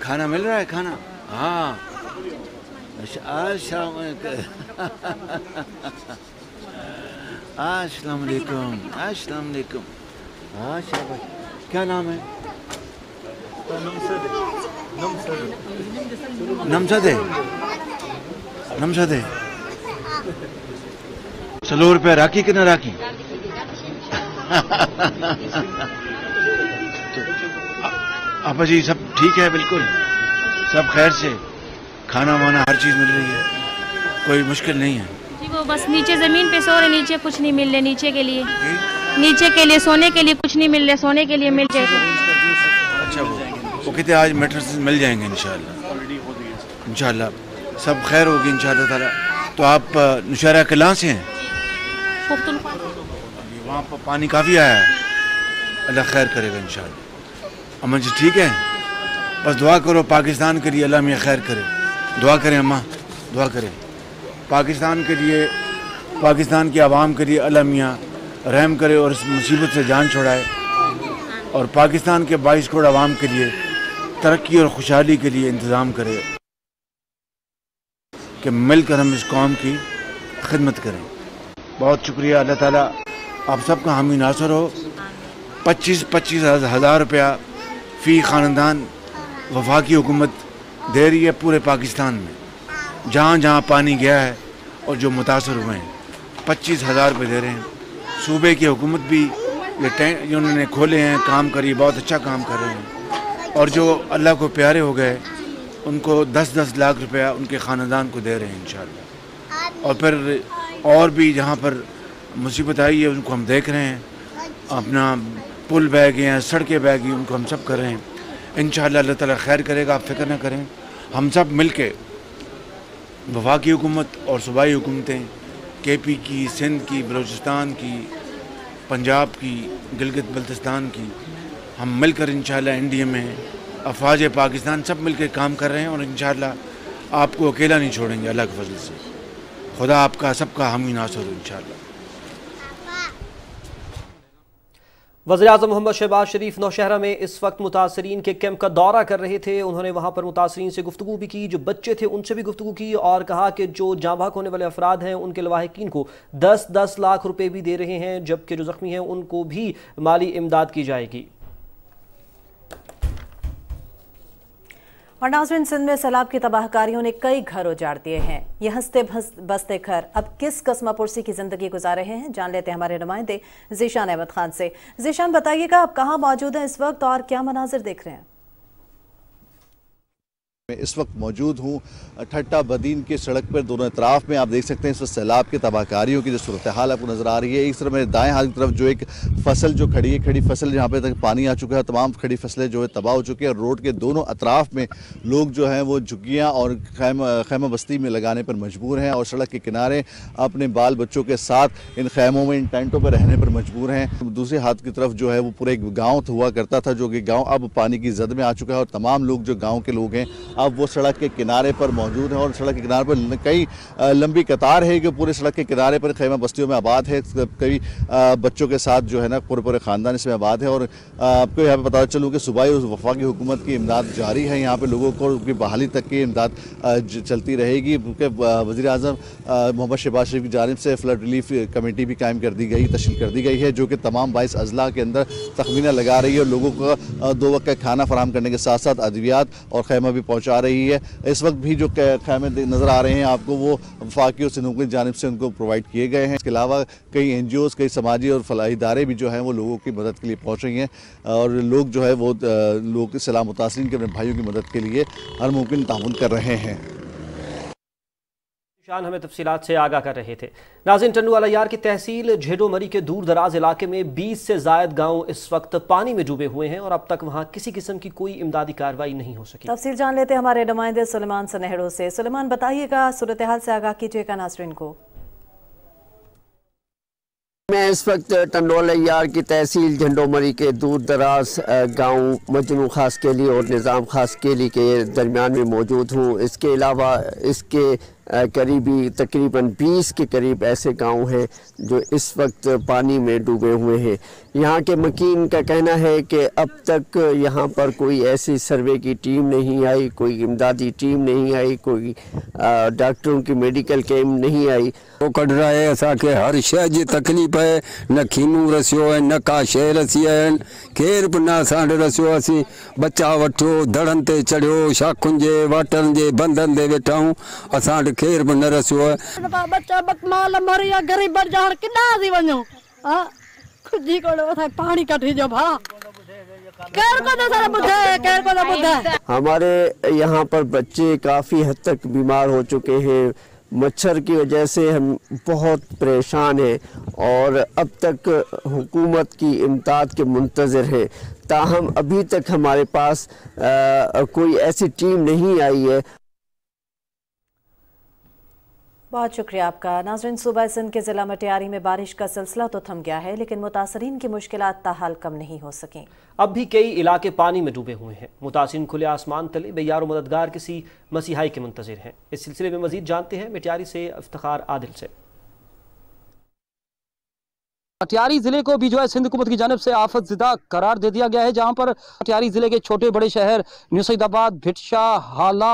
खाना मिल रहा है, खाना? हाँ। अस्सलाम अस्सलाम वालेकुम अस्सलाम वालेकुम हाँ शाबाश। क्या नाम है? नमसदे नमसदे सौ रुपया राखी कि ना राखी? आपा जी सब ठीक है बिल्कुल। सब खैर से। खाना वाना हर चीज़ मिल रही है। कोई मुश्किल नहीं है। जी वो बस नीचे ज़मीन पे सो रहे नीचे कुछ नहीं मिल रहे नीचे के लिए। नीचे के लिए सोने के लिए कुछ नहीं मिल रहे सोने के लिए मिल जाए तो अच्छा वो वो कहते आज मेट्रेसेस मिल जाएँगे इंशाल्लाह। इंशाल्लाह। सब खैर होगी ताला। तो आप नौशहरा कलां से हैं? वहाँ पर पानी काफ़ी आया है। अल्लाह खैर करेगा इन अम्मा जी ठीक है? बस दुआ करो पाकिस्तान के लिए अल्लाह मियाँ खैर करे। दुआ करें अम्मा दुआ करें। पाकिस्तान के लिए पाकिस्तान की आवाम के लिए अल्लाह मियाँ रहम करे और इस मुसीबत से जान छुड़ाए। और पाकिस्तान के बाईस करोड़ आवाम के लिए तरक्की और खुशहाली के लिए इंतज़ाम करे। कि मिलकर हम इस कौम की खिदमत करें। बहुत शुक्रिया अल्लाह ताला। आप सबका हामी नासर हो। पच्चीस पच्चीस हज़ार रुपया फ़ी ख़ानदान वफाकी हुकूमत दे रही है पूरे पाकिस्तान में। जहाँ जहाँ पानी गया है और जो मुतासर हुए हैं, पच्चीस हज़ार रुपये दे रहे हैं। सूबे की हुकूमत भी ये जो उन्होंने खोले हैं, काम करी, बहुत अच्छा काम कर रहे हैं। और जो अल्लाह को प्यारे हो गए उनको दस दस लाख रुपया उनके ख़ानदान को दे रहे हैं इन और फिर और भी जहाँ पर मुसीबत आई है उनको हम देख रहे हैं। अपना पुल बह गए हैं सड़कें बह गई उनको हम सब कर रहे हैं। इन अल्लाह ताला खैर करेगा आप फ़िक्र ना करें। हम सब मिल के वफाकी हुकूमत और सूबाई हुकूमतें के पी की सिंध की बलूचिस्तान की पंजाब की गिलगित बल्तिस्तान की हम मिलकर इन एन डी ए में अफवाज पाकिस्तान सब मिलकर काम कर रहे हैं और इन आपको अकेला नहीं छोड़ेंगे, अल्लाह के फजल से। खुदा आपका, सबका हामी नासर इंशाल्लाह। वजी अजम मोहम्मद शहबाज शरीफ नौशहरा में इस वक्त मुतासरीन के कैंप का दौरा कर रहे थे। उन्होंने वहाँ पर मुतासरीन से गुफ्तु भी की, जो बच्चे थे उनसे भी गुफ्तु की और कहा कि जो जाँबाक होने वाले अफराद हैं, उनके लवाहकिन को दस दस लाख रुपये भी दे रहे हैं, जबकि जो ज़ख्मी हैं, उनको भी माली इमदाद की जाएगी। और नाजरीन, सिंध में सैलाब की तबाहकारियों ने कई घर उजाड़ दिए हैं। ये हँसते बसते घर अब किस कस्मा पुरसी की ज़िंदगी गुजार रहे हैं, जान लेते हैं हमारे नुमाइंदे जीशान अहमद खान से। जीशान, बताइएगा आप कहाँ मौजूद हैं इस वक्त और क्या मनाजिर देख रहे हैं? मैं इस वक्त मौजूद हूँ। ठट्टा बदीन के सड़क पर दोनों तरफ़ में आप देख सकते हैं, इस वक्त सैलाब की तबाहकारियों की जो सूरत हाल आपको नज़र आ रही है। एक तरफ़ मेरे दाएँ हाथ की तरफ़ जो एक फ़सल जो खड़ी है, खड़ी फ़सल, जहाँ पे तक पानी आ चुका है, तमाम खड़ी फ़सलें जो है तबाह हो चुकी है रोड के दोनों अतराफ में लोग जो हैं वो झुग्गियाँ और खैमा खैमा बस्ती में लगाने पर मजबूर हैं और सड़क के किनारे अपने बाल बच्चों के साथ इन खैमों में, इन टेंटों पर रहने पर मजबूर हैं। दूसरे हाथ की तरफ़ जो है वो पूरे एक गाँव हुआ करता था, जो कि गाँव अब पानी की जद में आ चुका है और तमाम लोग जो गाँव के लोग हैं अब वो सड़क के किनारे पर मौजूद हैं और सड़क के किनारे पर कई लंबी कतार है कि पूरे सड़क के किनारे पर खैमा बस्तियों में आबाद है। कई बच्चों के साथ जो है ना पूरे पूरे ख़ानदान इसमें आबाद है और आपको यहाँ पर पता चलूँ कि सुबह उस वफाकी हुकूमत की इमदाद जारी है। यहाँ पर लोगों को उनकी बहाली तक की इमदाद चलती रहेगी। क्योंकि वजी अजम मोहम्मद शहबाज शरीफ की जानब से फ्लड रिलीफ कमेटी भी कायम कर दी गई तशील कर दी गई है, जो कि तमाम बाईस अजला के अंदर तखमीना लगा रही है और लोगों को दो वक्त का खाना फराम करने के साथ साथ अद्वियात और खैमा भी पहुँचा रही है। इस वक्त भी जो खैमे नज़र आ रहे हैं आपको, वो वफाकी और सिंधु की जानब से उनको प्रोवाइड किए गए हैं। इसके अलावा कई एन जी ओज़ कई समाजी और फलाही इदारे भी जो हैं, वो लोगों की मदद के लिए पहुँच रही हैं और लोग जो है वो लोग सलाम मुतासरी के अपने भाइयों की मदद के लिए हर मुमकिन ताउन कर रहे हैं। शान हमें तफसीलात से आगाह कर रहे थे। नाजिन टन्नू वाला यार की तहसील झेडो मरी के दूर दराज इलाके में 20 से जायद गाँव इस वक्त पानी में डूबे हुए हैं और अब तक वहाँ किसी किस्म की कोई इमदादी कार्रवाई नहीं हो सकी। तफसील जान लेते हमारे नुमाइंदे सुलेमान सनेहड़ो से। सुलेमान बताइएगा सूरत हाल से आगाह कीजिएगा नाजरीन को। मैं इस वक्त टंडोल यार की तहसील झंडोमरी के दूर दराज गाँव मजनू खास केली और निज़ाम खास केली के दरमियान में मौजूद हूँ। इसके अलावा इसके करीबी, तकरीबन 20 के करीब ऐसे गाँव हैं जो इस वक्त पानी में डूबे हुए हैं। यहाँ के मकीन का कहना है कि अब तक यहाँ पर कोई ऐसी सर्वे की टीम नहीं आई कोई इमदादी टीम नहीं आई कोई डॉक्टरों की मेडिकल टीम नहीं आई। वो कढ रहा है असांखे हर शइ जी तकलीफ़ आहे न खीनू रसियो आहे न का शइ रसी आहिनि केर बि न असां वटि रसियो असीं बचा वठो दड़नि ते चढ़ियो शाखुनि जे वाटरनि जे बंधनि ते वेठा आहियूं असां वटि केर बि न रसियो आहे थी हा खुजी कोड़ो असां पाणी कढी जो भा. केर को तो सारा बुधा है केर को तो बुधा है हमारे यहाँ पर बच्चे काफ़ी हद तक बीमार हो चुके हैं। मच्छर की वजह से हम बहुत परेशान हैं और अब तक हुकूमत की इमदाद के मुंतज़र हैं। ताहम अभी तक हमारे पास आ, कोई ऐसी टीम नहीं आई है। बहुत शुक्रिया आपका। नाजरन सूबा सिंध के जिला मटियारी में बारिश का सिलसिला तो थम गया है, लेकिन मुतासरीन की मुश्किल ताहाल कम नहीं हो सकें। अब भी कई इलाके पानी में डूबे हुए हैं। मुतासरीन खुले आसमान तले बेयार मददगार किसी मसीहाई के मुंतजर हैं। इस सिलसिले में मजीद जानते हैं, मटियारी से इफ्तार आदिल से। अटियारी ज़िले को भी जो है सिंध हुकूमत की जानब से आफत जिदा करार दे दिया गया है जहाँ पर अटियारी ज़िले के छोटे बड़े शहर न्यू सईदाबाद भिटशा हाला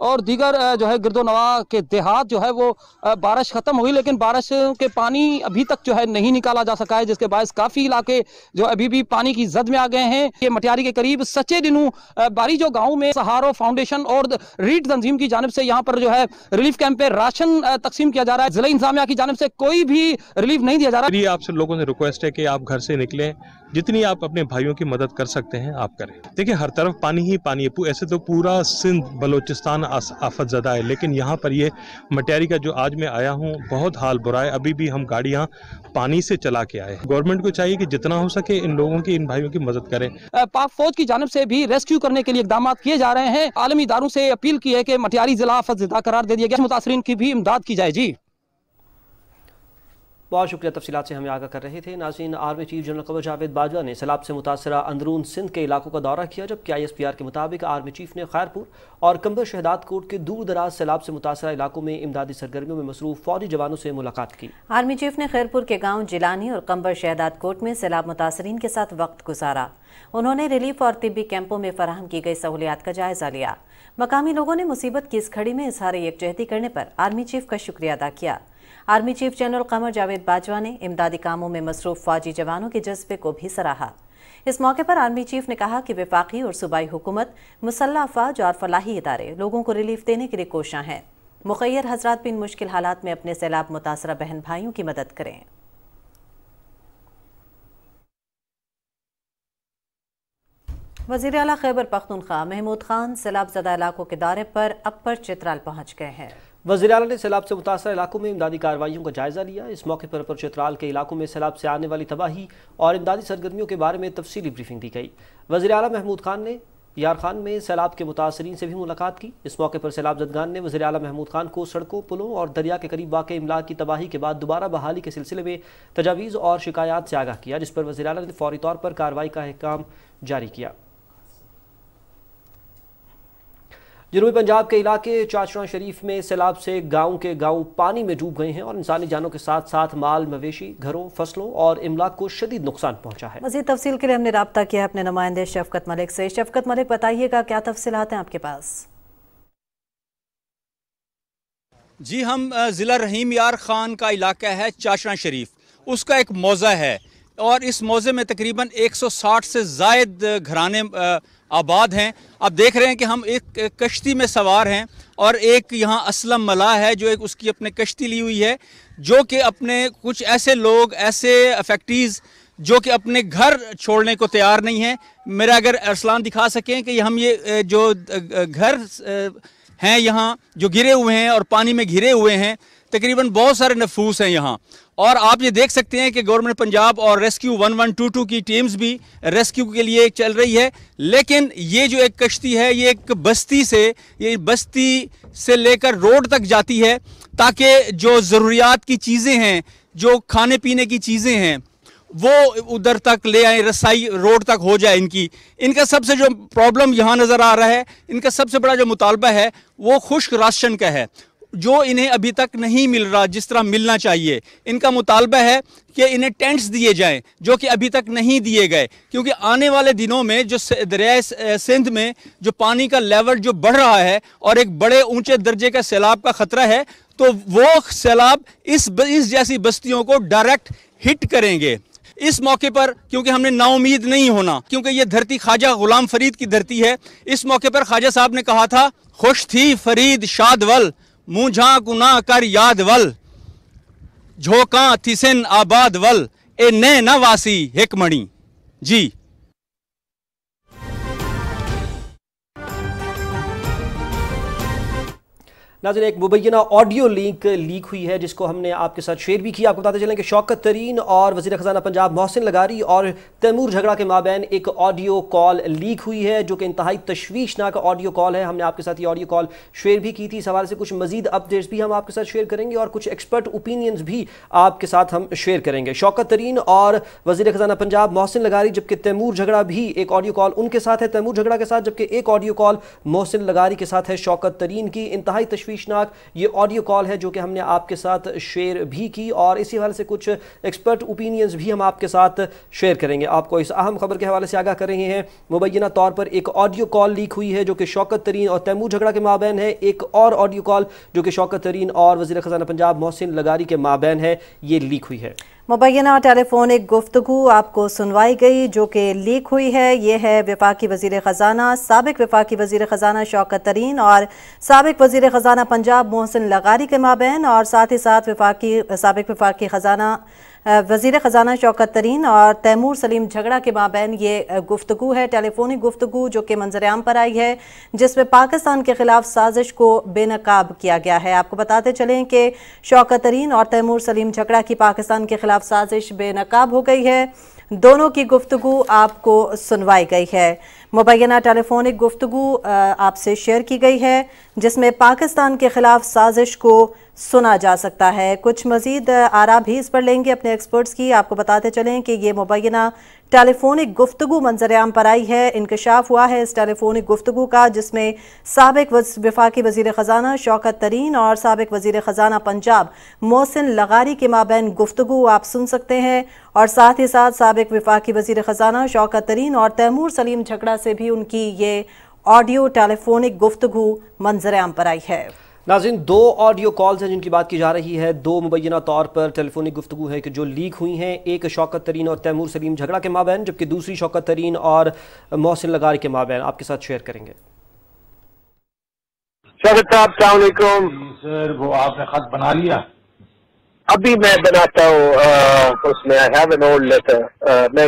और दीगर जो है गिरदो नवा के देहात जो है वो बारिश खत्म हुई लेकिन बारिश के पानी अभी तक जो है नहीं निकाला जा सका है जिसके बायस काफ़ी इलाके जो अभी भी पानी की जद में आ गए हैं। ये मटियारी के करीब सच्चे दिनों अ, बारी जो गाँव में सहारो फाउंडेशन और रीट तंजीम की जानब से यहाँ पर जो है रिलीफ कैंप पे राशन तकसीम किया जा रहा है। जिला इंतजामिया की जानब से कोई भी रिलीफ नहीं दिया जा रहा। है आपसे लोगों से रिक्वेस्ट है कि आप घर से निकलें। जितनी आप अपने भाइयों की मदद कर सकते हैं, आप करें। देखिए, हर तरफ़ पानी ही पानी है। ऐसे तो पूरा सिंध, बलूचिस्तान आफत ज़दा है, लेकिन यहाँ पर ये मटियारी का जो आज मैं आया हूँ, बहुत हाल बुरा है। अभी भी हम गाड़ियाँ पानी से चला के आए गवर्नमेंट को चाहिए कि जितना हो सके इन लोगों की, इन भाइयों की मदद करें। पाक फौज की जानब से भी रेस्क्यू करने के लिए इकदाम किए जा रहे हैं। आलमी इदारों से अपील की है कि मटियारी जिला आफत जिदा करार दे दिया गया। मुतासरीन की भी इमदाद की जाए। जी। बहुत शुक्रिया तफसीलात से हमें आगाह कर रहे थे। नाजीन army chief general Qamar Javed Bajwa ने सैलाब से मुतासरा अंदरून सिंध के इलाकों का दौरा किया, जबकि आई एस पी आर के मुताबिक आर्मी चीफ ने खैरपुर और कंबर शहदाद कोट के दूर दराज सैलाब से मुतासरा इलाकों में इमदादी सरगर्मियों में मसरूफ फौजी जवानों से मुलाकात की। आर्मी चीफ ने खैरपुर के गाँव जिलानी और कंबर शहदाद कोट में सैलाब मुतासरीन के साथ वक्त गुजारा। उन्होंने रिलीफ और तिब्बी कैंपों में फराहम की गई सहूलियात का जायजा लिया। मकामी लोगों ने मुसीबत की इस घड़ी में इजहार यकजहती करने पर आर्मी चीफ का शुक्रिया अदा किया। Army chief general Qamar Javed Bajwa ने इमदादी कामों में मसरूफ फौजी जवानों के जज्बे को भी सराहा। इस मौके पर आर्मी चीफ ने कहा कि विफाकी और सूबाई हुकूमत मुसल्ह अफवाज और फलाही इदारे लोगों को रिलीफ देने के लिए कोशां हैं। मुखैर हजरात भी इन मुश्किल हालात में अपने सैलाब मुतासर बहन भाइयों की मदद करें। वज़ीर अला खैबर पख्तूनख्वा महमूद खान सैलाब जदा इलाकों के दौरे पर अपर चित्राल पहुँच गए हैं। वजी अला ने सैलाब से मुतासर इलाकों में इमदादी कार्रवाइयों का जायजा लिया। इस मौके पर अपर चित्राल के इलाकों में सैलाब से आने वाली तबाही और इमदादी सरगर्मियों के बारे में तफसीली ब्रीफिंग दी गई। वजी अला महमूद खान ने यार खान में सैलाब के मुतासरीन से भी मुलाकात की। इस मौके पर सैलाब जदगान ने वजी अला महमूद खान को सड़कों, पुलों और दरिया के करीब वाक़ इमला की तबाही के बाद दोबारा बहाली के सिलसिले में तजावीज़ और शिकायत से आगाह किया, जिस पर वजी अला ने फौरी तौर पर कार्रवाई का अहकाम जारी किया। जनूबी पंजाब के इलाके चाचड़ा शरीफ में सैलाब से गाँव के गाँव पानी में डूब गए हैं और इंसानी जानों के साथ साथ माल मवेशी घरों फ़सलों और इमलाक को शदीद नुकसान पहुँचा है। मजीद तफसील के लिए हमने रबता किया अपने नुमाइंदे शफकत मलिक से। शफकत मलिक बताइएगा क्या तफसीलात हैं आपके पास? जी हम ज़िला रहीम यार ख़ान का इलाका है चाशरा शरीफ। उसका एक मौज़ा है और इस मौज़े में तकरीबन 160 से जायद घराने आबाद हैं। आप देख रहे हैं कि हम एक कश्ती में सवार हैं और एक यहाँ असलम मला है जो एक उसकी अपने कश्ती ली हुई है, जो कि अपने कुछ ऐसे लोग, ऐसे फैक्ट्रीज़, जो कि अपने घर छोड़ने को तैयार नहीं हैं। मेरा अगर अरसलान दिखा सकें कि हम ये जो घर हैं यहाँ, जो गिरे हुए हैं और पानी में घिरे हुए हैं तकरीबन बहुत सारे नफूस हैं यहाँ। और आप ये देख सकते हैं कि गवर्नमेंट पंजाब और रेस्क्यू 1122 की टीम्स भी रेस्क्यू के लिए चल रही है। लेकिन ये जो एक कश्ती है, ये एक बस्ती से, ये बस्ती से लेकर रोड तक जाती है ताकि जो ज़रूरियात की चीज़ें हैं, जो खाने पीने की चीज़ें हैं, वो उधर तक ले आए, रसाई रोड तक हो जाए इनकी। इनका सबसे जो प्रॉब्लम यहाँ नज़र आ रहा है, इनका सबसे बड़ा जो मुतालबा है, वो खुश्क राशन का है। जो इन्हें अभी तक नहीं मिल रहा, जिस तरह मिलना चाहिए, इनका मुतालबा है कि इन्हें टेंट्स दिए जाएँ, जो कि अभी तक नहीं दिए गए। क्योंकि आने वाले दिनों में जो दरिया सिंध में जो पानी का लेवल जो बढ़ रहा है और एक बड़े ऊँचे दर्जे का सैलाब का ख़तरा है तो वो सैलाब इस इस जैसी बस्तियों को डायरेक्ट हिट करेंगे। इस मौके पर, क्योंकि हमने नाउमीद नहीं होना, क्योंकि ये धरती ख्वाजा गुलाम फरीद की धरती है, इस मौके पर ख्वाजा साहब ने कहा था, खुश थी फरीद शादवल। मुझा गुना कर याद वल झोंका थिसिन आबाद वल ए ने नवासी हिकमणी। जी। नाजिन एक मुबैना ऑडियो लिंक लीक हुई है, जिसको हमने आपके साथ शेयर भी किया। आपको बताते चलें कि शौकत तरीन और वजी ख़जाना पंजाब मोहसिन लगारी और तैमूर झगड़ा के माबेन एक ऑडियो कॉल लीक हुई है, जो कि इंतहाई तशवीशनाक ऑडियो कॉल है। हमने आपके साथ ये ऑडियो कॉल शेयर भी की थी। इस हवाले से कुछ मजीद अपडेट्स भी हम आपके साथ शेयर करेंगे और कुछ एक्सपर्ट ओपिनियंस भी आपके साथ हम शेयर करेंगे। शौकत तरीन और वजी ख़जाना पंजाब मोहसिन लगारी, जबकि तैमूर झगड़ा भी एक ऑडियो कॉल उनके साथ है। तैमूर झगड़ा के साथ, जबकि एक ऑडियो कॉल मोहसिन लगारी के साथ है। शौकत तरीन की इंतहाई तशवीश तशवीशनाक ये ऑडियो कॉल है जो कि हमने आपके साथ शेयर भी की और इसी हवाले से कुछ एक्सपर्ट ओपिनियंस भी हम आपके साथ शेयर करेंगे। आपको इस अहम खबर के हवाले से आगाह कर रहे हैं। मुबैना तौर पर एक ऑडियो कॉल लीक हुई है जो कि शौकत तरीन और तैमूर झगड़ा के माबेन है। एक और ऑडियो कॉल जो कि शौकत तरीन और वजी ख़जाना पंजाब मोहसिन लगारी के माबेन है, ये लीक हुई है। मुबैना टेलीफोनिक गुफ्तु आपको सुनवाई गई, जो कि लीक हुई है। ये है विफाकी वज़ीर ख़जाना, सबक विफाकी वज़ीर ख़जाना शौकत तरीन और सबक वज़ीर ख़जाना पंजाब मोहसिन लगारी के माबेन और साथ ही साथ विफाकी, सबक विफाकी ख़जाना वज़ीर ख़जाना शौकत तरीन और तैमूर सलीम झगड़ा के माबेन ये गुफ्तु है। टेलीफोनिक गुफ्तु जो कि मंजरेआम पर आई है जिसमें पाकिस्तान के खिलाफ साजिश को बेनकाब किया गया है। आपको बताते चलें कि शौकत तरीन और तैमूर सलीम झगड़ा की पाकिस्तान के खिलाफ साजिश बेनकाब हो गई है। दोनों की गुफ्तु आपको सुनवाई गई है। मुबैना टेलीफोनिक गुफ्तु आपसे शेयर की गई है, जिसमें पाकिस्तान के खिलाफ साजिश को सुना जा सकता है। कुछ मजीद आरा भी इस पर लेंगे अपने एक्सपर्ट्स की। आपको बताते चलें कि ये मुबैना टेलीफोनिक गुफ्तु मंजरेआम पर आई है। इंकशाफ हुआ है इस टेलीफोनिक गुफ्तु का, जिसमें सबक विफाकी वज़ीर ख़जाना शौकत तरीन और सबक वज़ीर ख़जाना पंजाब मोहसिन लगारी के माबेन गुफ्तु आप सुन सकते हैं। और साथ ही साथ सबक विफाकी वज़ीर ख़जाना शौकत तरीन और तैमूर सलीम झगड़ा से भी उनकी ये ऑडियो टेलीफोनिक गुफ्तु मंजरेआम पर आई है। नाजिन दो ऑडियो कॉल्स हैं जिनकी बात की जा रही है। दो मुबैना तौर पर टेलीफोनिक गुफ्तु है कि जो लीक हुई हैं एक शौकत तरीन और तैमूर सलीम झगड़ा के माबेन जबकि दूसरी शौकत तरीन और मोहसिन लगारी के माबेन। आपके साथ शेयर करेंगे। सर वो आपने खत बना लिया। अभी मैं बनाता हूँ उसमें I have an old letter मैं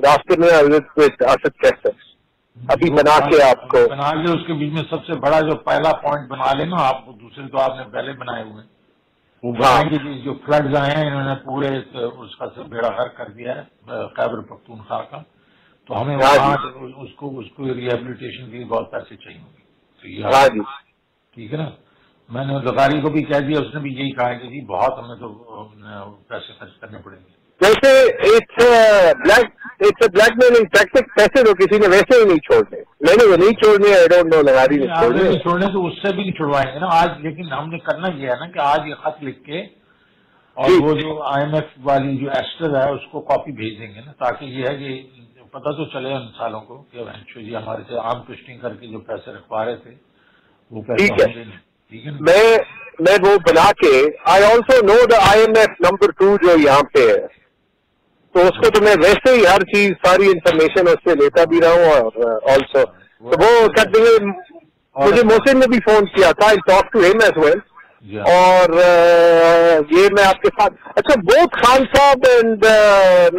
रास्ते में आसिफ कैसे? अभी बना के आपको। बना के उसके बीच में सबसे बड़ा जो पहला पॉइंट बना लेना आप दूसरे तो आपने पहले बनाए हुए हैं। वो बनाएँगे हाँ। जो फ्लड्स आए हैं इन्होंने पूरे उसका से बेड़ा हर कर दिया है खैबर पख्तूनखा का। तो हमें हाँ वहाँ उसको उसको रिहेबिलिटेशन के लिए बहुत पैसे चाहिए होंगे। तो हाँ ठीक है ना? मैंने लगारी को भी कह दिया उसने भी यही कहा कि जी बहुत हमें तो पैसे खर्च करने पड़ेंगे। जैसे it's black it's blackmailing tactic पैसे तो किसी ने वैसे ही नहीं छोड़ने। मैंने वो नहीं छोड़ने आई डोंट नो लगा दी छोड़ने। छोड़ने तो उससे भी नहीं छुड़वाएँगे ना। आज लेकिन हमने करना ये है ना कि आज ये खत लिख के और वो जो आईएमएफ वाली जो एस्टर है उसको कॉपी भेज देंगे ना ताकि ये है कि पता तो चले उन सालों को कि जी हमारे से आम ट्विस्टिंग करके जो पैसे रखवा रहे थे वो पैसे मैं मैं वो बना के I also know the I M F number two जो यहाँ पे है। तो उसको तो मैं वैसे ही हर चीज़ सारी इंफॉर्मेशन उससे लेता भी रहा हूँ और ऑल्सो uh, तो वो कहते हैं मुझे मोहसिन ने भी फ़ोन किया था I talk to him as well और uh, ये मैं आपके साथ अच्छा both Khan Sahab and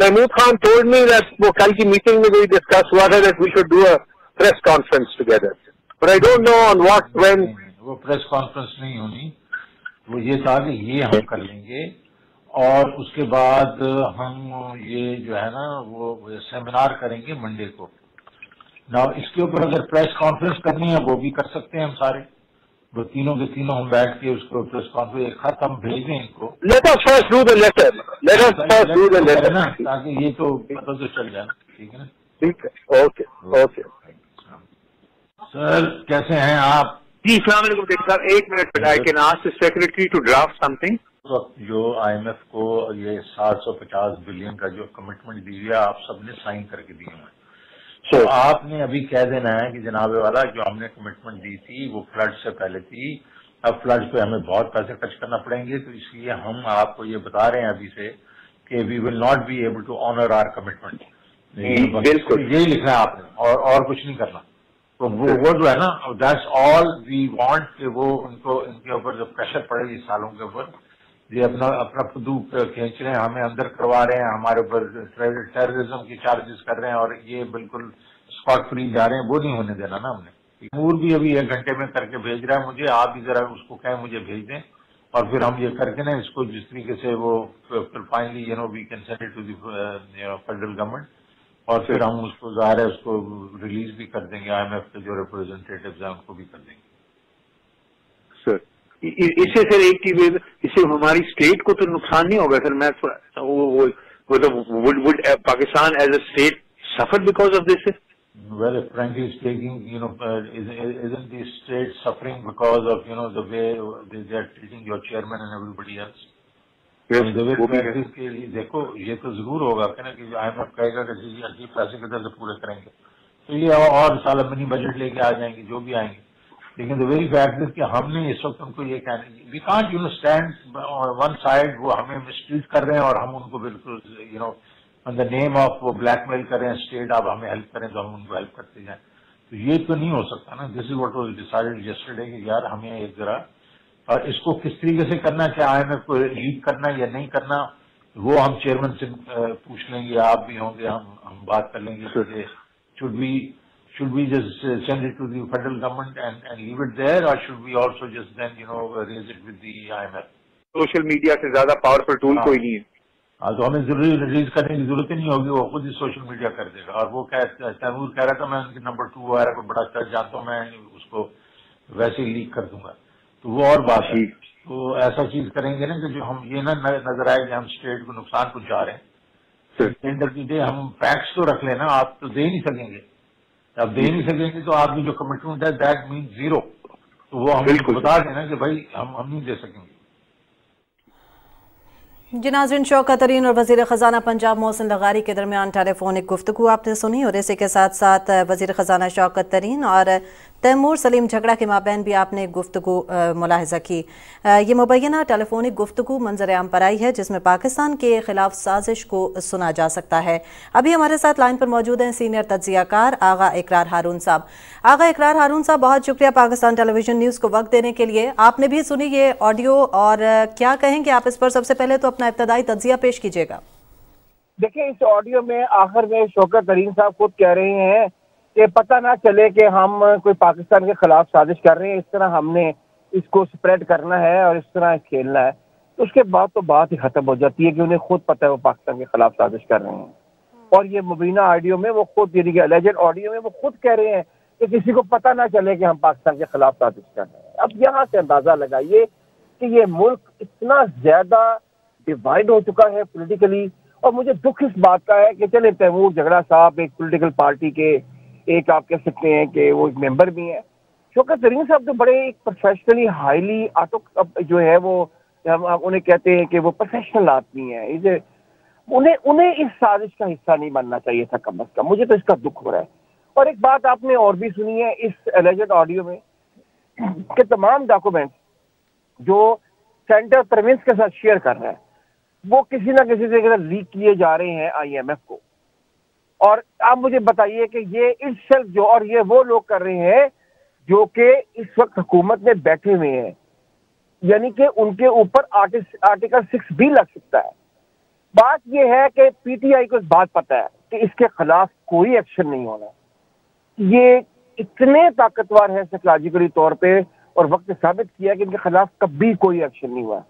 Mahmood Khan told me that वो कल की मीटिंग में भी डिस्कस हुआ था that we should do a press conference together but I don't know on what when वो प्रेस कॉन्फ्रेंस नहीं होनी। वो ये था कि ये हम कर लेंगे। और उसके बाद हम ये जो है ना वो सेमिनार करेंगे मंडे को। ना इसके ऊपर अगर प्रेस कॉन्फ्रेंस करनी है वो भी कर सकते हैं हम सारे। वो तीनों के तीनों हम बैठ के उसको प्रेस कॉन्फ्रेंस एक खत हम भेज दें इनको लेटर ना ताकि ये तो पता तो चल जाए ठीक है ना? ठीक है ओके ओके सर कैसे हैं आप? जी इस्लाम साहब एक minute I can ask secretary to draft something जो आईएमएफ को ये 750 बिलियन का जो कमिटमेंट दी है आप सबने साइन करके दिए हैं। तो आपने अभी कह देना है कि जनाब वाला जो हमने कमिटमेंट दी थी वो फ्लड से पहले थी। अब फ्लड पे हमें बहुत पैसे खर्च करना पड़ेंगे तो इसलिए हम आपको ये बता रहे हैं अभी से कि we will not be able to honour our commitment बिल्कुल। यही लिखना है आपने और और कुछ नहीं करना। तो वो वो जो है ना दैट्स ऑल वी वांट कि वो उनको इनके ऊपर जो प्रेशर पड़े इस सालों के ऊपर, ये अपना अपना खुदू खींच रहे हैं, हमें अंदर करवा रहे हैं, हमारे ऊपर टेररिज्म की चार्जेस कर रहे हैं और ये बिल्कुल स्पॉट फ्री जा रहे हैं, वो नहीं होने देना ना हमने। मूर भी अभी एक घंटे में करके भेज रहा है मुझे, आप भी जरा उसको कहें, मुझे भेज दें और फिर हम ये करके ना इसको जिस तरीके से वो, फिर finally you know we can send it to the federal government और फिर हम उसको ज़ाहिर है उसको रिलीज़ भी कर देंगे आई एम एफ़ के जो रिप्रेजेंटेटिव है उनको भी कर देंगे। सर इससे सर एक चीज़ इससे हमारी स्टेट को तो नुकसान नहीं होगा सर मैं would Pakistan as a state suffer because of this well frankly speaking you know is is the state suffering because of you know the way they are treating your chairman and everybody else के लिए देखो ये तो ज़रूर होगा कि ना कि आईएमएफ कहेगा कि जी अजीब पैसे किधर से पूरे करेंगे। तो ये और साल मिनी बजट लेके आ जाएँगे जो भी आएँगे। लेकिन द वेरी फैक्ट इज़ कि हमने इस वक्त उनको ये कहना we can't you know stand one side वो हमें मिसट्रीट कर रहे हैं और हम उनको बिल्कुल you know on the name of वो ब्लैकमेल कर रहे हैं स्टेट आप हमें हेल्प करें तो हम उनको हेल्प करते जाए। तो ये तो नहीं हो सकता ना। This is what was decided yesterday कि यार हमें एक जरा और इसको किस तरीके से करना क्या आई एम को लीड करना या नहीं करना वो हम चेयरमैन से पूछ लेंगे आप भी होंगे हम हम बात कर लेंगे। Should be should we just uh, send it to the federal government and, and leave it there or should we also just then, you know, raise it with the IMF? Social media से ज़्यादा powerful tool कोई नहीं है। हाँ तो हमें ज़रूरी release करने की ज़रूरत ही नहीं होगी वो खुद ही सोशल मीडिया कर देगा। और वो कह तैमूर कह रहा था मैं उनके नंबर टू वगैरह को बड़ा अच्छा जानता हूँ मैं उसको वैसे ही लीक कर दूँगा। तो वो और बात है तो ऐसा चीज़ करेंगे ना कि जो हम ये ना नज़र आए कि हम स्टेट को नुकसान पहुँचा रहे हैं। एंड ऑफ़ द डे हम फैक्ट्स तो रख लेना आप तो दे नहीं सकेंगे। आप दे नहीं सकेंगे तो आपकी जो कमिटमेंट है दैट मीन ज़ीरो तो वो हम बता देना कि भाई हम हम नहीं दे सकेंगे। जी नाजरीन शौकत तरीन और वज़ीर ख़जाना पंजाब मोहसिन लगारी के दरमियान टेलीफोनिक गुफ्तु आपने सुनी और इसी के साथ साथ वज़ीर ख़जाना शौकत तरीन और तैमूर सलीम झगड़ा के माबेन भी आपने गुफ्तु मुलाहजा की। ये मुबैना टेलीफोनिक गुफ्तु मंजर आम पर आई है, जिसमें पाकिस्तान के खिलाफ साजिश को सुना जा सकता है। अभी हमारे साथ लाइन पर मौजूद हैं सीनियर तजियाकार आगा इकरार हारून साहब। आगा इकरार हारून साहब, बहुत शुक्रिया पाकिस्तान टेलीविज़न न्यूज़ को वक्त देने के लिए। आपने भी सुनी ये ऑडियो और क्या कहेंगे आप इस पर सबसे पहले तो अपना इब्तदाई तजिया पेश कीजिएगा। देखिए, इस ऑडियो में आखिर में शौकत तरीन साहब खुद कह रहे हैं कि पता ना चले कि हम कोई पाकिस्तान के खिलाफ साजिश कर रहे हैं, इस तरह हमने इसको स्प्रेड करना है और इस तरह खेलना है। तो उसके बाद तो बात ही खत्म हो जाती है कि उन्हें खुद पता है वो पाकिस्तान के खिलाफ साजिश कर रहे हैं। और ये मुबीना ऑडियो में वो खुद, यानी कि अलेजेड ऑडियो में वो खुद कह रहे हैं कि किसी को पता ना चले कि हम पाकिस्तान के खिलाफ साजिश कर रहे हैं। अब यहाँ से अंदाज़ा लगाइए कि ये मुल्क इतना ज़्यादा डिवाइड हो चुका है पोलिटिकली और मुझे दुख इस बात का है कि चले तैमूर झगड़ा साहब एक पोलिटिकल पार्टी के एक आप कह सकते हैं कि वो एक मेंबर भी हैं। शौकत तरीन साहब तो बड़े एक प्रोफेशनली हाईली आटो जो है वो, हम आप उन्हें कहते हैं कि वो प्रोफेशनल आदमी है। इसे उन्हें उन्हें इस साजिश का हिस्सा नहीं बनना चाहिए था कम अज कम। मुझे तो इसका दुख हो रहा है। और एक बात आपने और भी सुनी है इस एलिजेड ऑडियो में, कि तमाम डॉक्यूमेंट जो सेंटर प्रविंस के साथ शेयर कर रहा है, वो किसी ना किसी तरीके से लीक किए जा रहे हैं आईएमएफ को। और आप मुझे बताइए कि ये इस शर्त जो, और ये वो लोग कर रहे हैं जो कि इस वक्त हुकूमत में बैठे हुए हैं। यानी कि उनके ऊपर आर्टिकल सिक्स भी लग सकता है। बात यह है कि पीटीआई को इस बात पता है कि इसके खिलाफ कोई एक्शन नहीं होना। ये इतने ताकतवर है साइकोलॉजिकली तौर पे और वक्त साबित किया कि इनके खिलाफ कभी कोई एक्शन नहीं हुआ।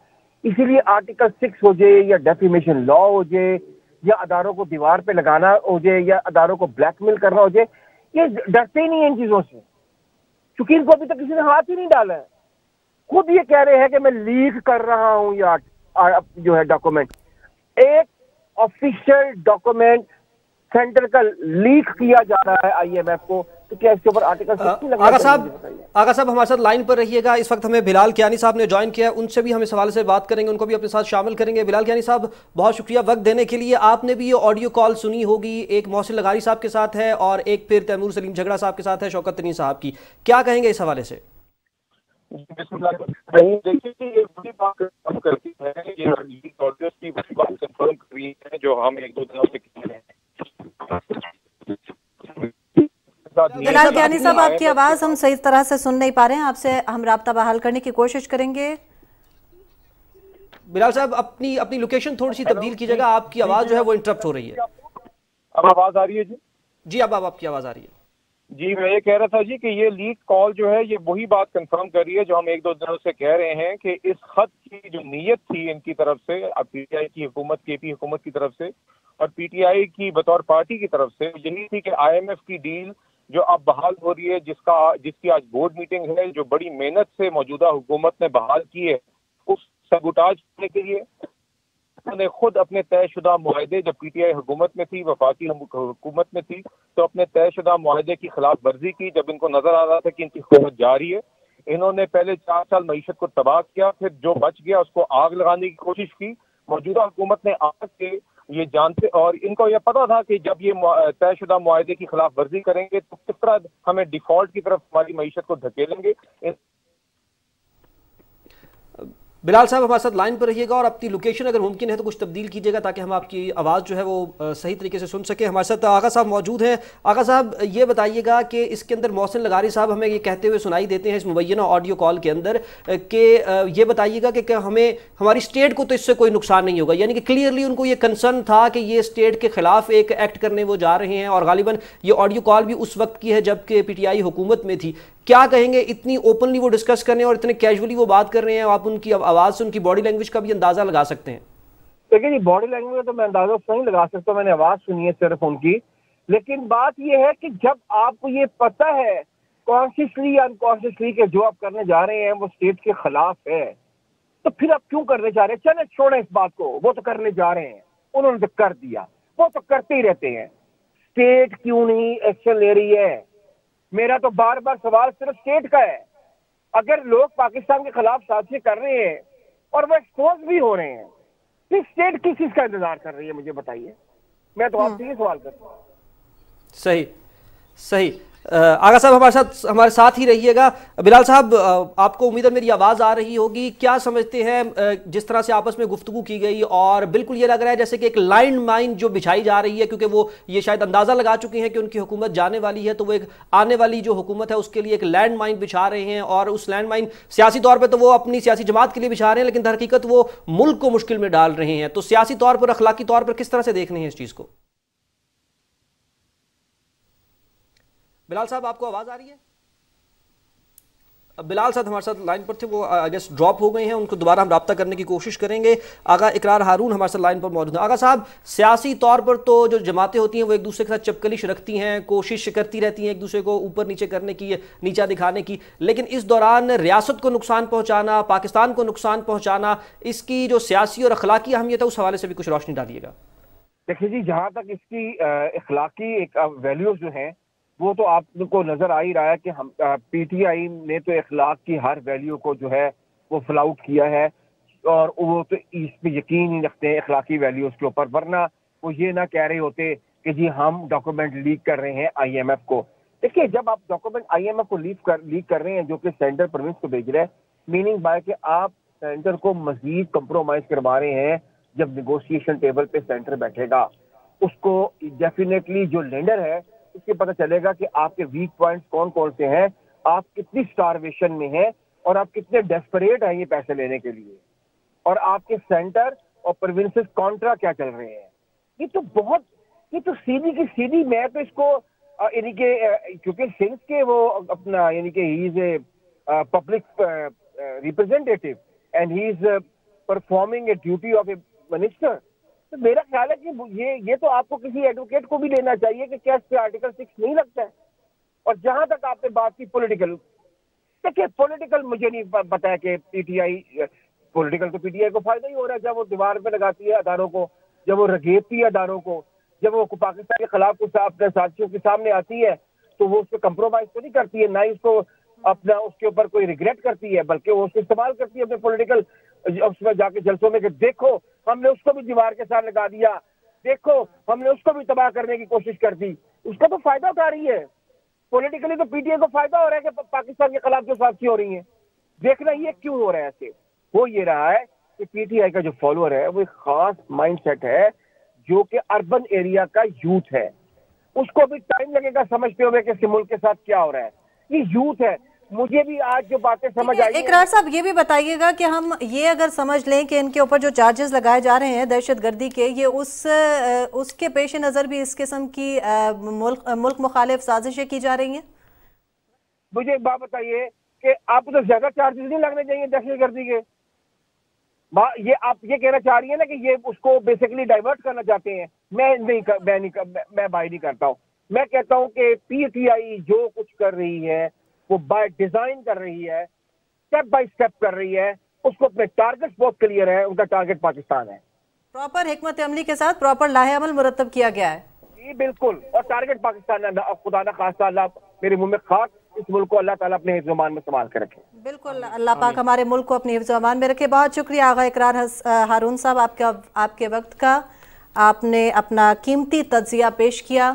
इसीलिए आर्टिकल सिक्स हो जाए या डेफिमेशन लॉ हो जाए या अदारों को दीवार पे लगाना हो जाए या अदारों को ब्लैकमेल करना हो जाए, ये डरते ही नहीं है इन चीज़ों से। क्योंकि इनको अभी तक किसी ने हाथ ही नहीं डाला है। खुद ये कह रहे हैं कि मैं लीक कर रहा हूँ या जो है डॉक्यूमेंट एक ऑफिशियल डॉक्यूमेंट सेंटर का लीक किया जा रहा है आईएमएफ को। तो क्या इसके ऊपर आर्टिकल आगा साहब आगा साहब हमारे साथ लाइन पर रहिएगा। इस वक्त हमें बिलाल कियानी साहब ने ज्वाइन किया है। उनसे भी हम इस हवाले से बात करेंगे। उनको भी अपने साथ शामिल करेंगे। बिलाल कियानी साहब बहुत शुक्रिया वक्त देने के लिए। आपने भी ये ऑडियो कॉल सुनी होगी। एक मोहसिन लगारी साहब के साथ है और एक फिर तैमूर सलीम झगड़ा साहब के साथ है शौकत तरीन साहब की। क्या कहेंगे इस हवाले से? देखिए कि ये बड़ी बात हम करती है ये की बड़ी बात कंफर्म कर रही है जो हम एक दो दिनों से कह रहे हैं। बिलाल कियानी साहब आपकी आवाज़ हम सही तरह से सुन नहीं पा रहे हैं। आपसे हम राब्ता बहाल करने की कोशिश करेंगे। बिलाल साहब अपनी अपनी लोकेशन थोड़ी सी तब्दील कीजिएगा। आपकी आवाज़ जो है वो इंटरप्ट हो रही है। अब आवाज़ आ रही है जी? जी अब अब आपकी आवाज़ आ रही है। जी मैं ये कह रहा था जी कि ये लीक कॉल जो है ये वही बात कंफर्म कर रही है जो हम एक दो दिनों से कह रहे हैं कि इस खत की जो नीयत थी इनकी तरफ़ से पीटीआई की हुकूमत के पी हुकूमत की तरफ़ से और पीटीआई की बतौर पार्टी की तरफ़ से यही थी कि आईएमएफ की डील जो अब बहाल हो रही है, जिसका, जिसकी आज बोर्ड मीटिंग है, जो बड़ी मेहनत से मौजूदा हुकूमत ने बहाल की है, उस सबुटाज करने के लिए उन्होंने खुद अपने तयशुदा माहदे, जब पीटीआई हुकूमत में थी, वफाकी हुकूमत में थी तो अपने तयशुदा माहदे की खिलाफ वर्जी की, जब इनको नज़र आ रहा था कि इनकी हुकूमत जा रही है, इन्होंने पहले चार साल मीशत को तबाह किया, फिर जो बच गया, उसको आग लगाने की कोशिश की, मौजूदा हुकूमत ने आग के ये जानते और इनको ये पता था कि जब ये तयशुदा माहदे की खिलाफ वर्जी करेंगे तो किस तरह हमें डिफ़ॉल्ट की तरफ़ हमारी मीशत को धकेलेंगे। बिलाल साहब, हमारे साथ लाइन पर रहिएगा और अपनी लोकेशन अगर मुमकिन है तो कुछ तब्दील कीजिएगा ताकि हम आपकी आवाज़ जो है वो सही तरीके से सुन सके। हमारे साथ आगा साहब मौजूद हैं। आगा साहब, ये बताइएगा कि इसके अंदर मोहसिन लगारी साहब हमें ये कहते हुए सुनाई देते हैं इस मुबैना ऑडियो कॉल के अंदर कि ये बताइएगा कि हमें, हमारी स्टेट को तो इससे कोई नुकसान नहीं होगा। यानी कि क्लियरली उनको ये कंसर्न था कि ये स्टेट के खिलाफ एक एक्ट करने वो जा रहे हैं और गालिबा ये ऑडियो कॉल भी उस वक्त की है जबकि पी हुकूमत में थी। क्या कहेंगे? इतनी ओपनली वो डिस्कस करने और इतने कैजुअली वो बात कर रहे हैं। आप उनकी से उनकी बॉडी लैंग्वेज का भी अंदाज़ा लगा सकते हैं। देखिए जी बॉडी लैंग्वेज तो मैं अंदाज़ा नहीं लगा सकता, मैंने आवाज़ सुनी है सिर्फ़ उनकी। लेकिन बात यह है कि जब आपको ये पता है कॉन्शियसली या अनकॉन्शियसली के जो आप करने जा रहे हैं, वो स्टेट के खिलाफ है तो फिर आप क्यों करने जा रहे हैं? चले, छोड़े इस बात को। वो तो करने जा रहे हैं। उन्होंने तो कर दिया। वो तो करते ही रहते हैं। स्टेट क्यों नहीं एक्शन ले रही है? मेरा तो बार बार सवाल सिर्फ़ स्टेट का है। अगर लोग पाकिस्तान के खिलाफ साजिश कर रहे हैं और वो एक्सपोज भी हो रहे हैं तो स्टेट किस चीज़ का इंतज़ार कर रही है मुझे बताइए? मैं तो आपसे ये सवाल करता हूँ। सही सही। आगा साहब हमारे साथ हमारे साथ ही रहिएगा। बिलाल साहब आपको उम्मीद है मेरी आवाज़ आ रही होगी। क्या समझते हैं जिस तरह से आपस में गुफ्तगू की गई और बिल्कुल ये लग रहा है जैसे कि एक लाइन माइन जो बिछाई जा रही है, क्योंकि वो ये शायद अंदाज़ा लगा चुके हैं कि उनकी हुकूमत जाने वाली है तो वो एक आने वाली जो हुकूमत है, उसके लिए एक लैंड माइन बिछा रहे हैं और उस लैंड माइन सियासी तौर पर तो वो अपनी सियासी जमात के लिए बिछा रहे हैं, लेकिन हकीकत वो मुल्क को मुश्किल में डाल रहे हैं। तो सियासी तौर पर, अखलाकी तौर पर किस तरह से देख रहे हैं इस चीज़ को? बिलाल साहब, आपको आवाज़ आ रही है? बिलाल साहब हमारे साथ लाइन पर थे, वो आई गेस ड्रॉप हो गए हैं, उनको दोबारा हम रब्ता करने की कोशिश करेंगे। आगा इकरार हारून हमारे साथ लाइन पर मौजूद है। आगा साहब, सियासी तौर पर तो जो जमातें होती हैं, वो एक दूसरे के साथ चपकलिश रखती हैं, कोशिश करती रहती हैं एक दूसरे को ऊपर नीचे करने की, नीचा दिखाने की। लेकिन इस दौरान रियासत को नुकसान पहुँचाना, पाकिस्तान को नुकसान पहुँचाना, इसकी जो सियासी और अखलाकी अहमियत है, उस हवाले से भी कुछ रोशनी डालिएगा। देखिए जी, जहाँ तक इसकी अखलाकी एक वैल्यूज़ जो हैं वो तो आपको नज़र आ ही रहा है कि हम पीटीआई ने तो इखलाक की हर वैल्यू को जो है वो फ्लाउट किया है और वो तो इस पे यकीन ही रखते हैं इखलाकी वैल्यूज़ के ऊपर। वरना वो ये ना कह रहे होते कि जी हम डॉक्यूमेंट लीक कर रहे हैं आईएमएफ को। देखिए, जब आप डॉक्यूमेंट आईएमएफ को लीक कर लीक कर रहे हैं, जो कि सेंटर प्रोविंस को भेज रहे हैं मीनिंग बाय कि आप सेंटर को मजीद कंप्रोमाइज करवा रहे हैं जब निगोशिएशन टेबल पे सेंटर बैठेगा। उसको डेफिनेटली जो लेंडर है उससे पता चलेगा कि आपके वीक पॉइंट्स कौन कौन से हैं, आप कितनी स्टारवेशन में हैं और आप कितने डेस्परेट हैं ये पैसे लेने के लिए। और आपके सेंटर और प्रोविंसेस कॉन्ट्रा क्या चल रहे हैं? ये तो बहुत, ये तो सीधी की सीधी मैं तो इसको यानी कि क्योंकि सिंह के वो अपना, यानी कि he is a public representative and he is performing a duty of a minister तो मेरा ख्याल है कि ये ये तो आपको किसी एडवोकेट को भी लेना चाहिए कि क्या इस पे आर्टिकल सिक्स नहीं लगता है। और जहाँ तक आपने बात की पॉलिटिकल देखिए पॉलिटिकल मुझे नहीं है कि पीटीआई पॉलिटिकल तो पीटीआई को फ़ायदा ही हो रहा है, जब वो दीवार पे लगाती है अदारों को, जब वो रगेती है अदारों को, जब वो पाकिस्तान के खिलाफ कुछ अपने साथियों के सामने आती है तो वो उसको कंप्रोमाइज तो नहीं करती है, ना ही उसको अपना उसके ऊपर कोई रिग्रेट करती है, बल्कि वो उसको इस्तेमाल करती है अपने पॉलिटिकल उसमें जाके जलसों में देखो, हमने उसको भी दीवार के साथ लगा दिया। देखो, हमने उसको भी तबाह करने की कोशिश कर दी। उसका तो फ़ायदा उठा रही है। पॉलिटिकली तो पीटीए को फ़ायदा हो रहा है कि पाकिस्तान के खिलाफ जो साथी हो रही है। देखना ये क्यों हो रहा है ऐसे? हो ये रहा है कि पीटीआई का जो फॉलोअर है, वो एक खास माइंडसेट है, जो कि अर्बन एरिया का यूथ है। उसको भी टाइम लगेगा समझते हुए कि मुल्क के साथ क्या हो रहा है। ये यूथ है। मुझे भी आज जो बातें समझ आई इकरार साहब ये भी बताइएगा कि हम ये अगर समझ लें कि इनके ऊपर जो चार्जेस लगाए जा रहे हैं दहशत गर्दी के ये उस उसके पेश नज़र भी इस किस्म की मुल्क मुल्क मुखालिफ साजिशें की जा रही हैं? मुझे एक बात बताइए कि आपको तो ज़्यादा चार्जेस नहीं लगने चाहिए दहशत गर्दी के। ये आप ये कहना चाह रही है ना कि ये उसको बेसिकली डाइवर्ट करना चाहते हैं। मैं नहीं कर, मैं नहीं कर, मैं, बाई नहीं करता हूँ। मैं कहता हूँ कि पीटीआई जो कुछ कर रही है वो बाय डिज़ाइन कर रही है स्टेप बाय स्टेप कर रही है उसको अपने टारगेट बहुत क्लियर है उनका टारगेट पाकिस्तान है। प्रॉपर हिकमत अमली के साथ प्रॉपर लाहे अमल मुरतब किया गया है जी बिल्कुल। और टारगेट पाकिस्तान है खुदा ना खासा अल्लाह मेरे मुँह में खाक इस मुल्क को अल्लाह ताला अपने हिफ्जमान में संभाल के रखे। बिल्कुल अल्लाह पाक हमारे मुल्क को अपने हिफ्जमान में रखे। बहुत शुक्रिया आगा इकरार हारून साहब आपका आपके वक्त का। आपने अपना कीमती तजिया पेश किया।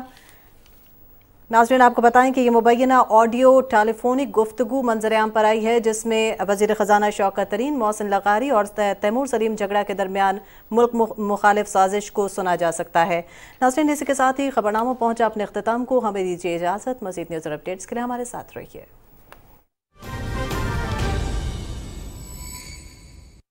नाजरीन, आपको बताएँ कि ये मुबैना ऑडियो टेलीफोनिक गुफ्तु मंजर पर आई है, जिसमें वज़ीर ख़जाना शौकत तरीन, मोहसिन लगारी और तैमूर सलीम झगड़ा के दरमियान मुल्क मुखालिफ साजिश को सुना जा सकता है। नाजरीन, इसी के साथ ही खबरनामों पहुँचा अपने अख्ताम को, हमें दीजिए इजाज़त। मजीद न्यूज़ अपडेट्स के लिए हमारे साथ रहिए।